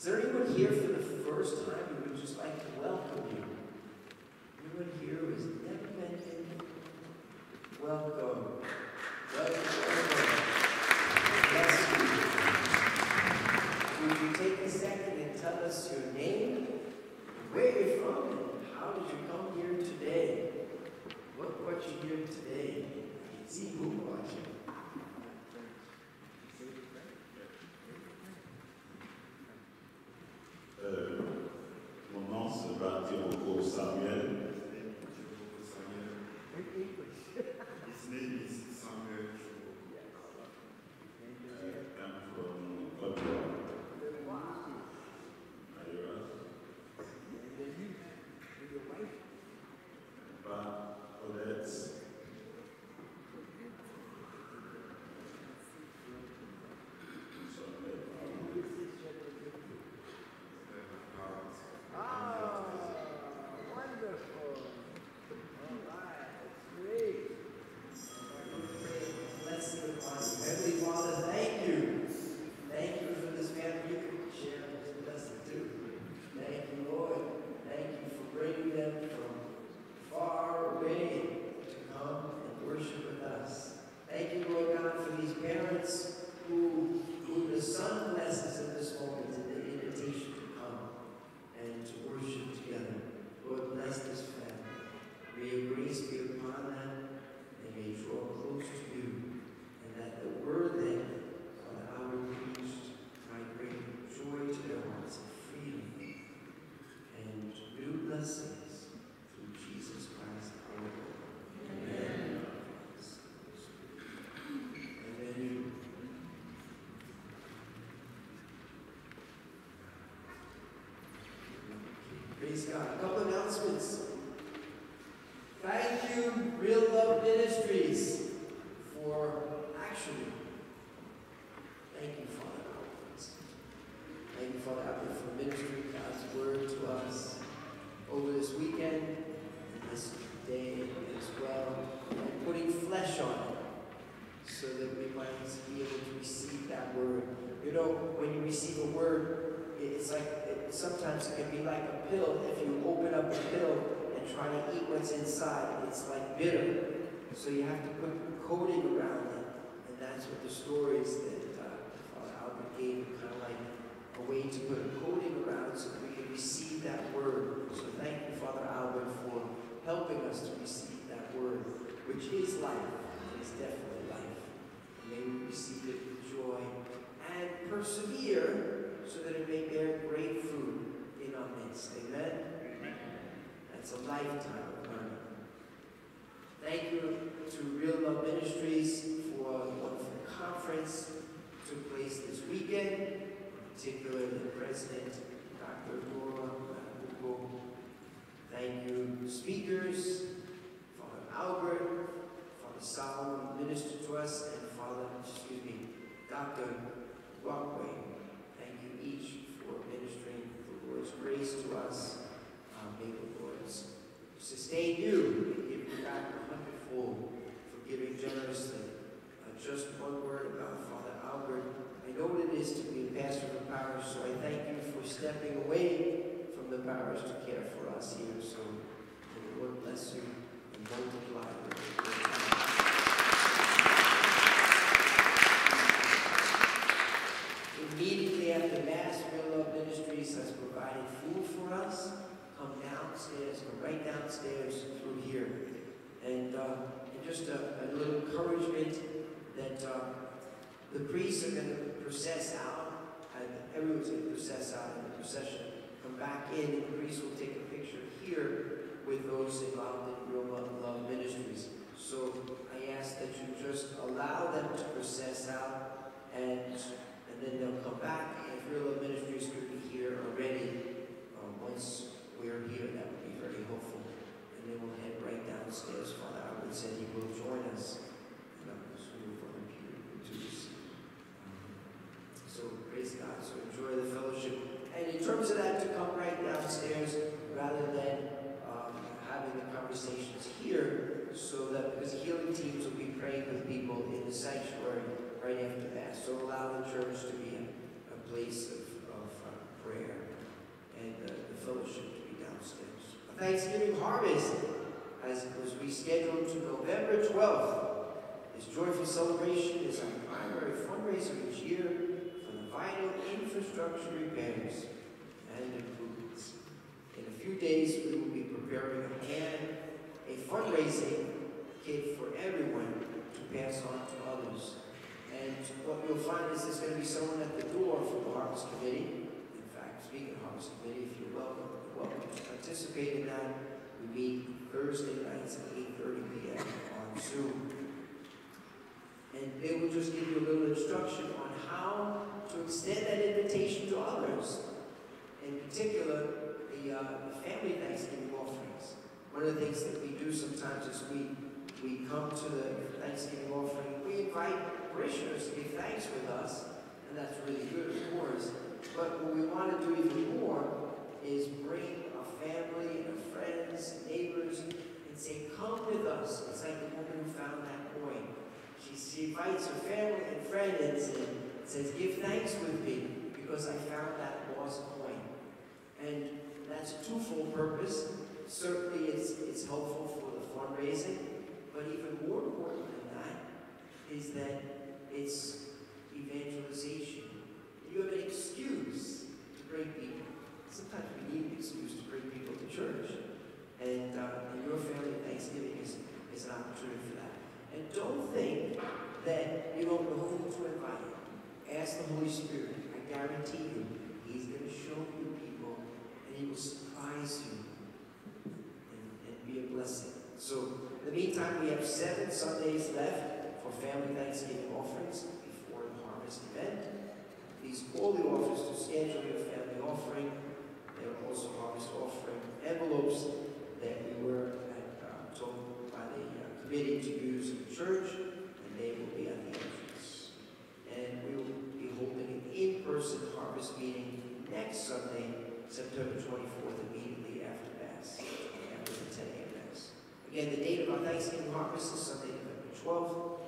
Is there anyone here for the first time who would just like to welcome you? Anyone here who has never him? Welcome. Welcome, welcome. Praise God. A couple announcements. Thank you, Real Love Ministries, for actually, thank you, Father Albert. Thank you, Father Albert, for ministering God's word to us over this weekend and this day as well, and putting flesh on it so that we might be able to receive that word. You know, when you receive a word, it's like, it, sometimes it can be like a pill. If you open up a pill and try to eat what's inside, it's like bitter. So you have to put coating around it. And that's what the stories that uh, Father Albert gave, kind of like a way to put a coating around so that we can receive that word. So thank you, Father Albert, for helping us to receive that word, which is life. It is definitely life. And May we receive it with joy and persevere so that it may bear great fruit in our midst. Amen? That's a lifetime. Thank you to Real Love Ministries for the wonderful conference took place this weekend, in particular the president, Dr. Laura. Thank you, speakers, Father Albert, Father Solomon ministered to us, and Father, excuse me, Dr. Rockway. Thank you each for ministering the Lord's grace to us um, may the Lord sustain you and give you back a hundredfold for giving generously. Uh, just one word about Father Albert. I know what it is to be a pastor of a parish, so I thank you for stepping away from the parish to care for us here. So the Lord bless you and multiply. Immediately after Mass, Real Love Ministries has provided food for us. Come downstairs, come right downstairs through here. And, uh, and just a, a little encouragement that uh, the priests are going to process out, and everyone's going to process out in the procession. Come back in, and the priest will take a picture here with those involved in Real Love, Ministries. So I ask that you just allow them to process out and and then they'll come back. If Real Love Ministries could be here already, um, once we're here, that would be very helpful. Then we'll head right downstairs. Father I would say he will join us. Assuming Father Peter will do. Um, So praise God. So enjoy the fellowship. And in terms of that, to come right downstairs rather than um, having the conversations here, so that because healing teams will be praying with people in the sanctuary right after that. So allow the church to be a, a place of, of uh, prayer and uh, the fellowship to be downstairs. A Thanksgiving harvest as it was rescheduled to November 12th. This joyful celebration is our primary fundraiser each year for the vital infrastructure repairs and improvements. In a few days, we will be preparing a a fundraising kit for everyone to pass on to others. And what you'll find is there's going to be someone at the door for the Harvest Committee. In fact, speaking of Harvest Committee, if you're welcome, welcome to participate in that. We meet Thursday nights at 8.30 p.m. on Zoom. And they will just give you a little instruction on how to extend that invitation to others. In particular, the, uh, the family Thanksgiving offerings. One of the things that we do sometimes is we, we come to the Thanksgiving offering, we invite parishioners to give thanks with us, and that's really good, of course. But what we want to do even more is bring a family and friends, neighbors, and say, come with us. It's like the woman who found that coin. She, she invites her family and friends and says, give thanks with me because I found that lost coin. And that's a twofold purpose. Certainly it's, it's helpful for the fundraising, but even more important than that is that it's evangelization. You have an excuse to bring people. Sometimes we need an excuse to bring people to church. And, uh, and your family Thanksgiving is, is an opportunity for that. And don't think that you don't know who to invite. Ask the Holy Spirit. I guarantee you, He's going to show you people and He will surprise you and, and be a blessing. So, in the meantime, we have seven Sundays left for family Thanksgiving offerings before the harvest event. Please call the office to schedule your family offering. Also harvest offering envelopes that we were uh, told by the uh, committee to use in the church, and they will be at the entrance. And we will be holding an in-person harvest meeting next Sunday, September 24th, immediately after Mass, after the 10 a.m. Mass. Again, the date of our Thanksgiving harvest is Sunday, November 12th.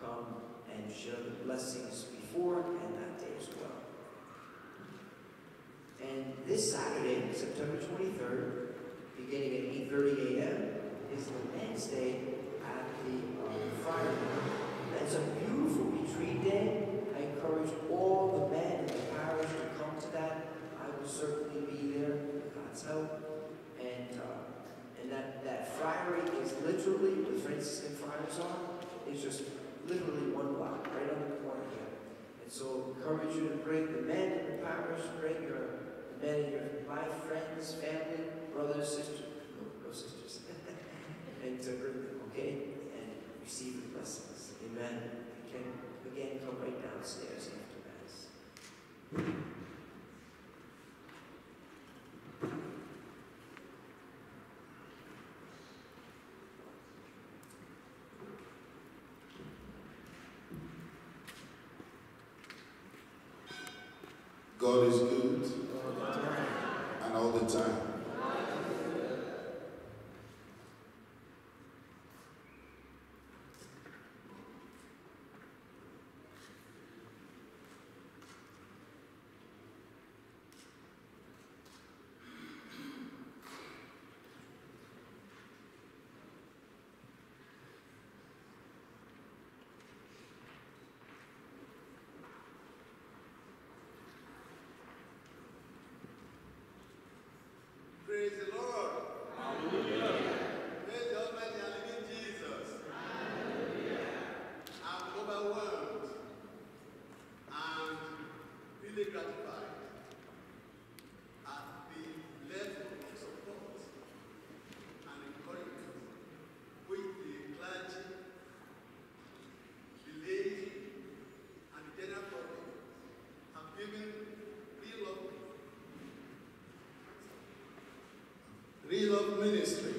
Come and share the blessings before and that day as well. And this Saturday, September 23rd, beginning at 8.30 a.m., is the men's day at the um, fire. That's a beautiful retreat day. I encourage all the men in the parish to come to that. I will certainly be there with God's help. And, uh, and that, that friary is literally, the Franciscan friars are, is just literally one block, right on the corner here. And so I encourage you to bring the men in the parish, bring your in your life, friends, family, brothers, sisters, no, no sisters, and to bring them, okay? And receive the blessings. Amen. You can, again, come right downstairs after Mass. God is good time. Praise the Lord. Praise the Almighty and living Jesus. I'm overwhelmed and really gratified at the level of support and encouragement which the clergy, the laity, and the general public have given real love Love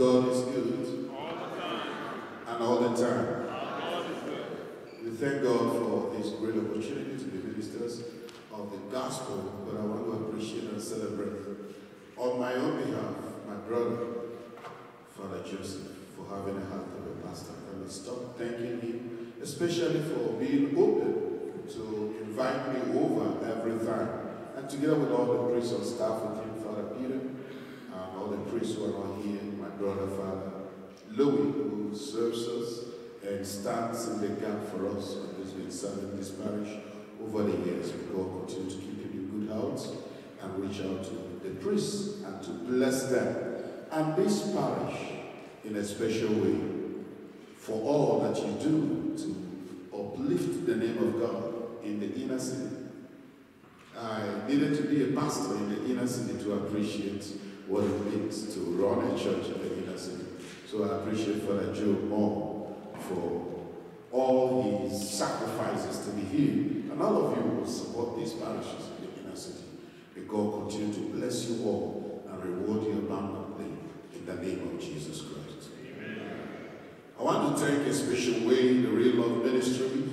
God is good. All the time. And all the time. We thank God for this great opportunity to be ministers of the gospel, but I want to appreciate and celebrate on my own behalf my brother, Father Joseph, for having a heart of a pastor. I will stop thanking him, especially for being open to invite me over every time. And together with all the priests on staff with him, Father Peter, and all the priests who are not here, brother, Father Louis, who serves us and stands in the gap for us and has been serving this parish over the years. May God continue to keep him in good health and reach out to the priests and to bless them and this parish in a special way for all that you do to uplift the name of God in the inner city. I needed to be a pastor in the inner city to appreciate what it means to run a church in the inner city. So I appreciate Father Joe more for all his sacrifices to be here. And all of you will support these parishes in the inner city. May God continue to bless you all and reward you abundantly in the name of Jesus Christ. Amen. I want to thank a special way the Real Love Ministry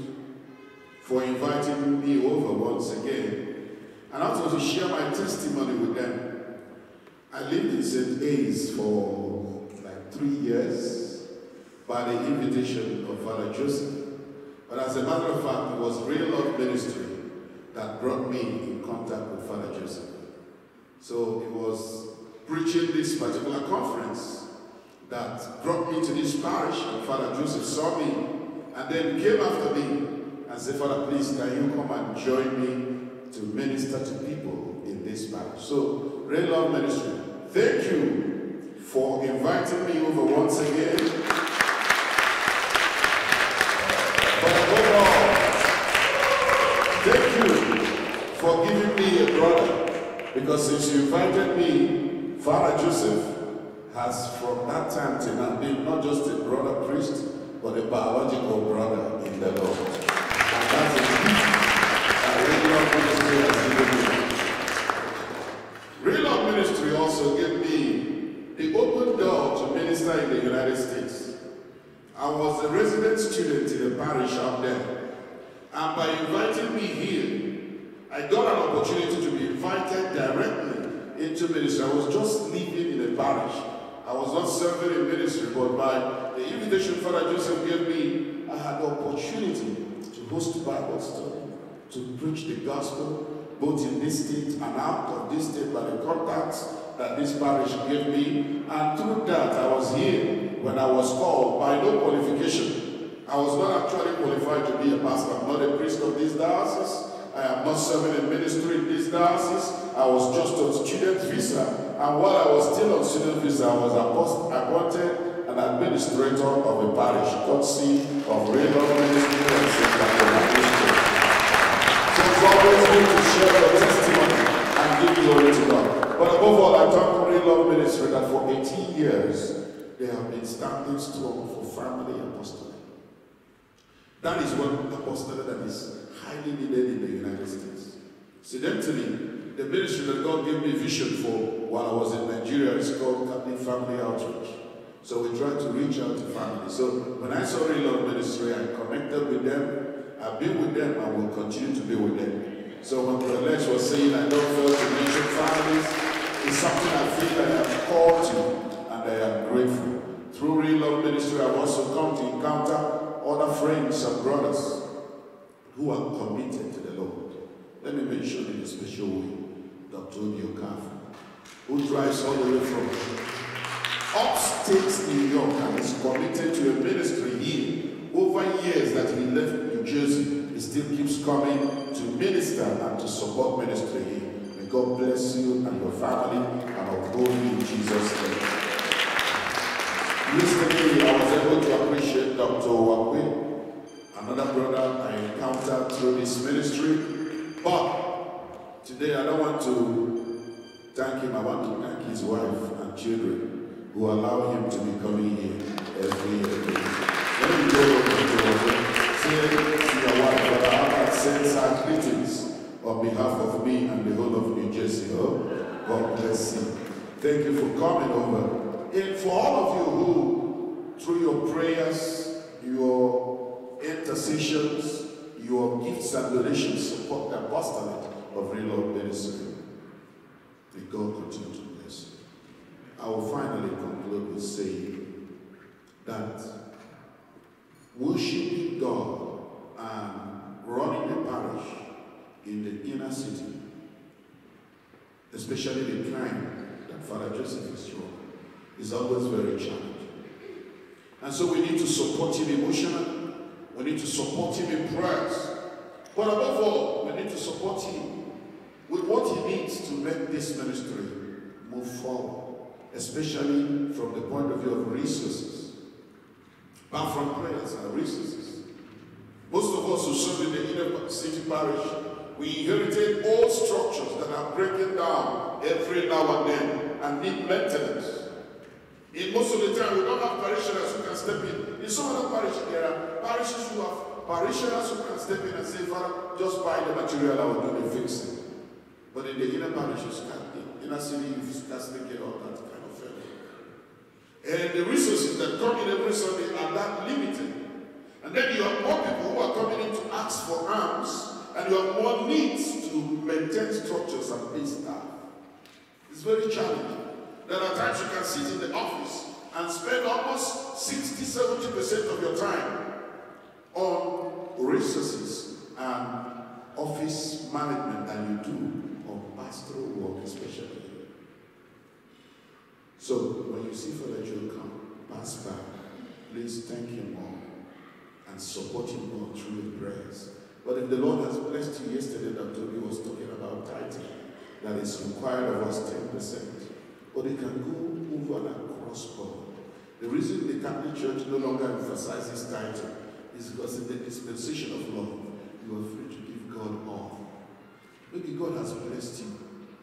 for inviting me over once again and also to share my testimony with them. I lived in St. A's for like three years by the invitation of Father Joseph. But as a matter of fact, it was Real Love Ministry that brought me in contact with Father Joseph. So it was preaching this particular conference that brought me to this parish, and Father Joseph saw me and then came after me and said, Father, please, can you come and join me to minister to people this parish? So, Real Love Ministry, thank you for inviting me over once again. But above all, thank you for giving me a brother. Because since you invited me, Father Joseph has from that time to now been not just a brother priest, but a biological brother in the Lord. And that's a gift that Real Love Ministry has given me. Real Love Ministry also gave me the open door to minister in the United States. I was a resident student in the parish out there. And by inviting me here, I got an opportunity to be invited directly into ministry. I was just living in a parish. I was not serving in ministry, but by the invitation Father Joseph gave me, I had the opportunity to host Bible study, to preach the gospel, both in this state and out of this state by the contacts that this parish gave me. And through that, I was here when I was called by no qualification. I was not actually qualified to be a pastor. I'm not a priest of this diocese. I am not serving in ministry in this diocese. I was just on student visa. And while I was still on student visa, I was appointed an administrator of a parish, courtesy of Love Ministry and St. So it's always good to share your testimony and give glory to God. But above all, I thank Real Love Ministry that for 18 years, they have been standing strong for family apostolate. That is one apostolate that is highly needed in the United States. Incidentally, the ministry that God gave me vision for while I was in Nigeria is called Catholic Family Outreach. So we try to reach out to families. So when I saw Real Love Ministry, I connected with them. I've been with them I will continue to be with them. So when Brother Lex was saying I don't fail to mention families, it's something I feel I am called to and I am grateful. Through Real Love Ministry, I've also come to encounter other friends and brothers who are committed to the Lord. Let me mention in a special way Dr. Okafor, who drives all the way from upstate New York and is committed to a ministry here. Over years that he left New Jersey, he still keeps coming to minister and to support ministry here. May God bless you and your family and uphold you in Jesus' name. Recently, I was able to appreciate Dr. Wakwe, another brother I encountered through this ministry. But today I don't want to thank him, I want to thank his wife and children who allow him to be coming here every year. Let me go over to Wakwe. Sends her greetings on behalf of me and the whole of New Jersey. Oh, God bless you. Thank you for coming over And for all of you who, through your prayers, your intercessions, your gifts and donations support the apostolate of Real Love Ministry, may God continue to bless you. I will finally conclude with saying that worshiping God and running a parish in the inner city, especially the kind that Father Joseph is doing, is always very challenging. And so we need to support him emotionally, we need to support him in prayers, but above all, we need to support him with what he needs to make this ministry move forward, especially from the point of view of resources. Apart from prayers and resources. Us who serve in the inner city parish, we inherited old structures that are breaking down every now and then and need maintenance. In most of the time, we don't have parishioners who can step in. In some other parishes, there are parishes who have parishioners who can step in and say, Father, just buy the material, I will do the fixing. But in the inner parishes, in inner city, you start thinking of that kind of thing. And the resources that come in every Sunday are that limited. And then you have more people who are coming in to ask for arms, and you have more needs to maintain structures and pay staff. It's very challenging. There are times you can sit in the office and spend almost 60 70% of your time on resources and office management than you do on pastoral work, especially. So when you see Father Joe come, pass by, please thank him more and support him more through the prayers. But if the Lord has blessed you yesterday, that B was talking about tithing, that is required of us 10%. But it can go over and across board. The reason the Catholic Church no longer emphasizes tithing is because in the dispensation of love, you are free to give God all. Maybe God has blessed you.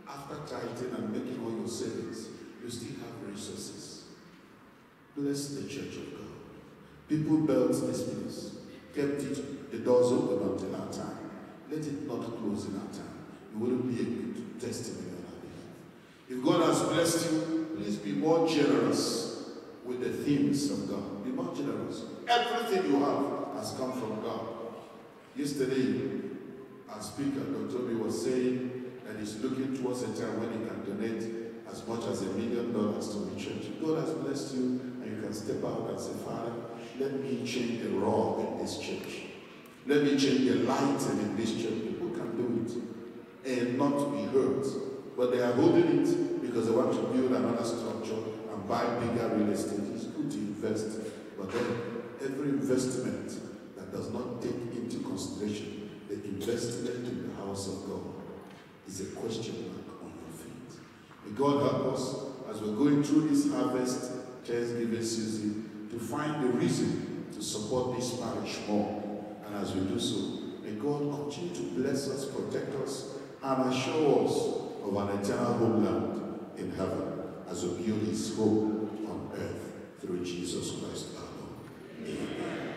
After tithing and making all your savings, you still have resources. Bless the church of God. People built this place, kept it, the doors open until our time. Let it not close in our time. It wouldn't be a good testimony on our behalf. If God has blessed you, please be more generous with the things of God. Be more generous. Everything you have has come from God. Yesterday, our speaker, Dr. Obi, was saying that he's looking towards a time when he can donate as much as a million dollars to the church. God has blessed you, and you can step out and say, Father, let me change the wrong in this church. Let me change the lighting in this church. People can do it and not be hurt. But they are holding it because they want to build another structure and buy bigger real estate. It's good to invest. But then every investment that does not take into consideration the investment in the house of God is a question mark on your feet. May God help us as we're going through this harvest Thanksgiving season to find the reason to support this parish more. And as we do so, may God continue to bless us, protect us, and assure us of an eternal homeland in heaven as we build his home on earth through Jesus Christ our Lord. Amen.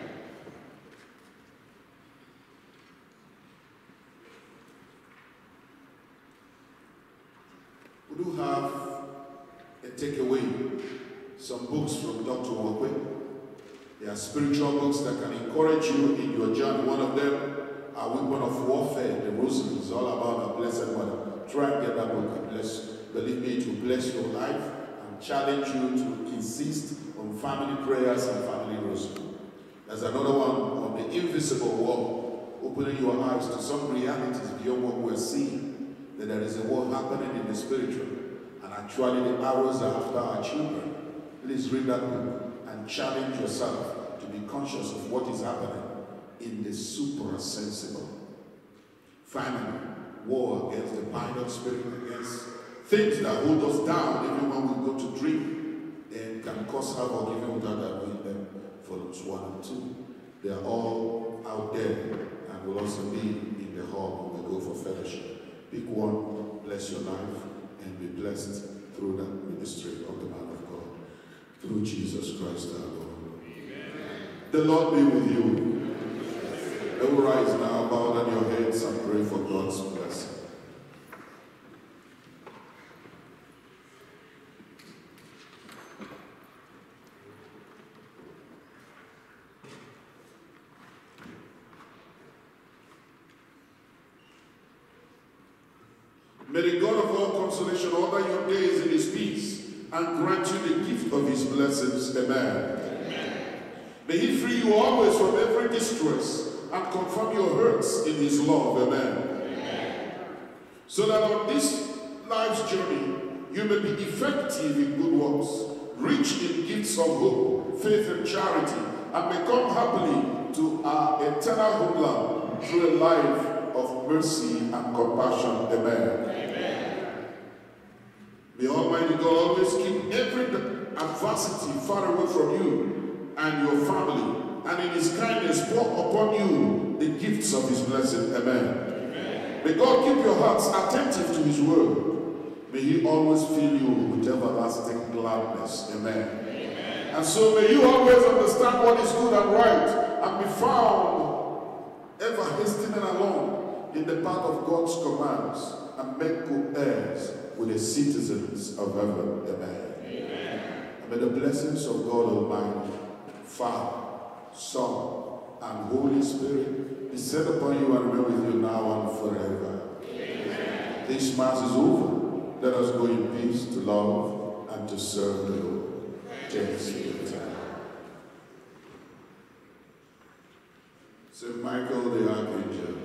We do have a takeaway, some books from Dr. Wakwe. They are spiritual books that can encourage you in your journey. One of them, A Weapon of Warfare, the Rosary, is all about our Blessed Mother. Try and get that book and bless. Believe me, it will bless your life and challenge you to insist on family prayers and family rosary. There's another one on the invisible wall, opening your eyes to some realities beyond what we're seeing. That there is a war happening in the spiritual, and actually the arrows are after our children. Please read that book and challenge yourself to be conscious of what is happening in the supra-sensible. Finally, war against the pilot spirit, against things that hold us down even when we go to dream and can cause havoc even without our knowing them. Volumes 1 and 2. They are all out there and will also be in the hall when we go for fellowship. Pick one, bless your life, and be blessed through that ministry of the through Jesus Christ our Lord. Amen. The Lord be with you. They will rise now, bow down your heads and pray for God's blessing. May the God of all consolation order your days in his peace and grant you the gift of his blessings. Amen. May he free you always from every distress and confirm your hurts in his love. Amen. So that on this life's journey, you may be effective in good works, rich in gifts of hope, faith, and charity, and may come happily to our eternal homeland through a life of mercy and compassion. Amen. May Almighty God always keep every adversity far away from you and your family, and in His kindness pour upon you the gifts of His blessing. Amen. May God keep your hearts attentive to His word. May He always fill you with everlasting gladness. Amen. And so may you always understand what is good and right and be found ever hastening along in the path of God's commands and make coheirs with the citizens of heaven. Amen. And may the blessings of God Almighty, Father, Son, and Holy Spirit be set upon you and remain with you now and forever. Amen. This Mass is over. Let us go in peace to love and to serve the Lord. Thanks be to God. St. Michael the Archangel,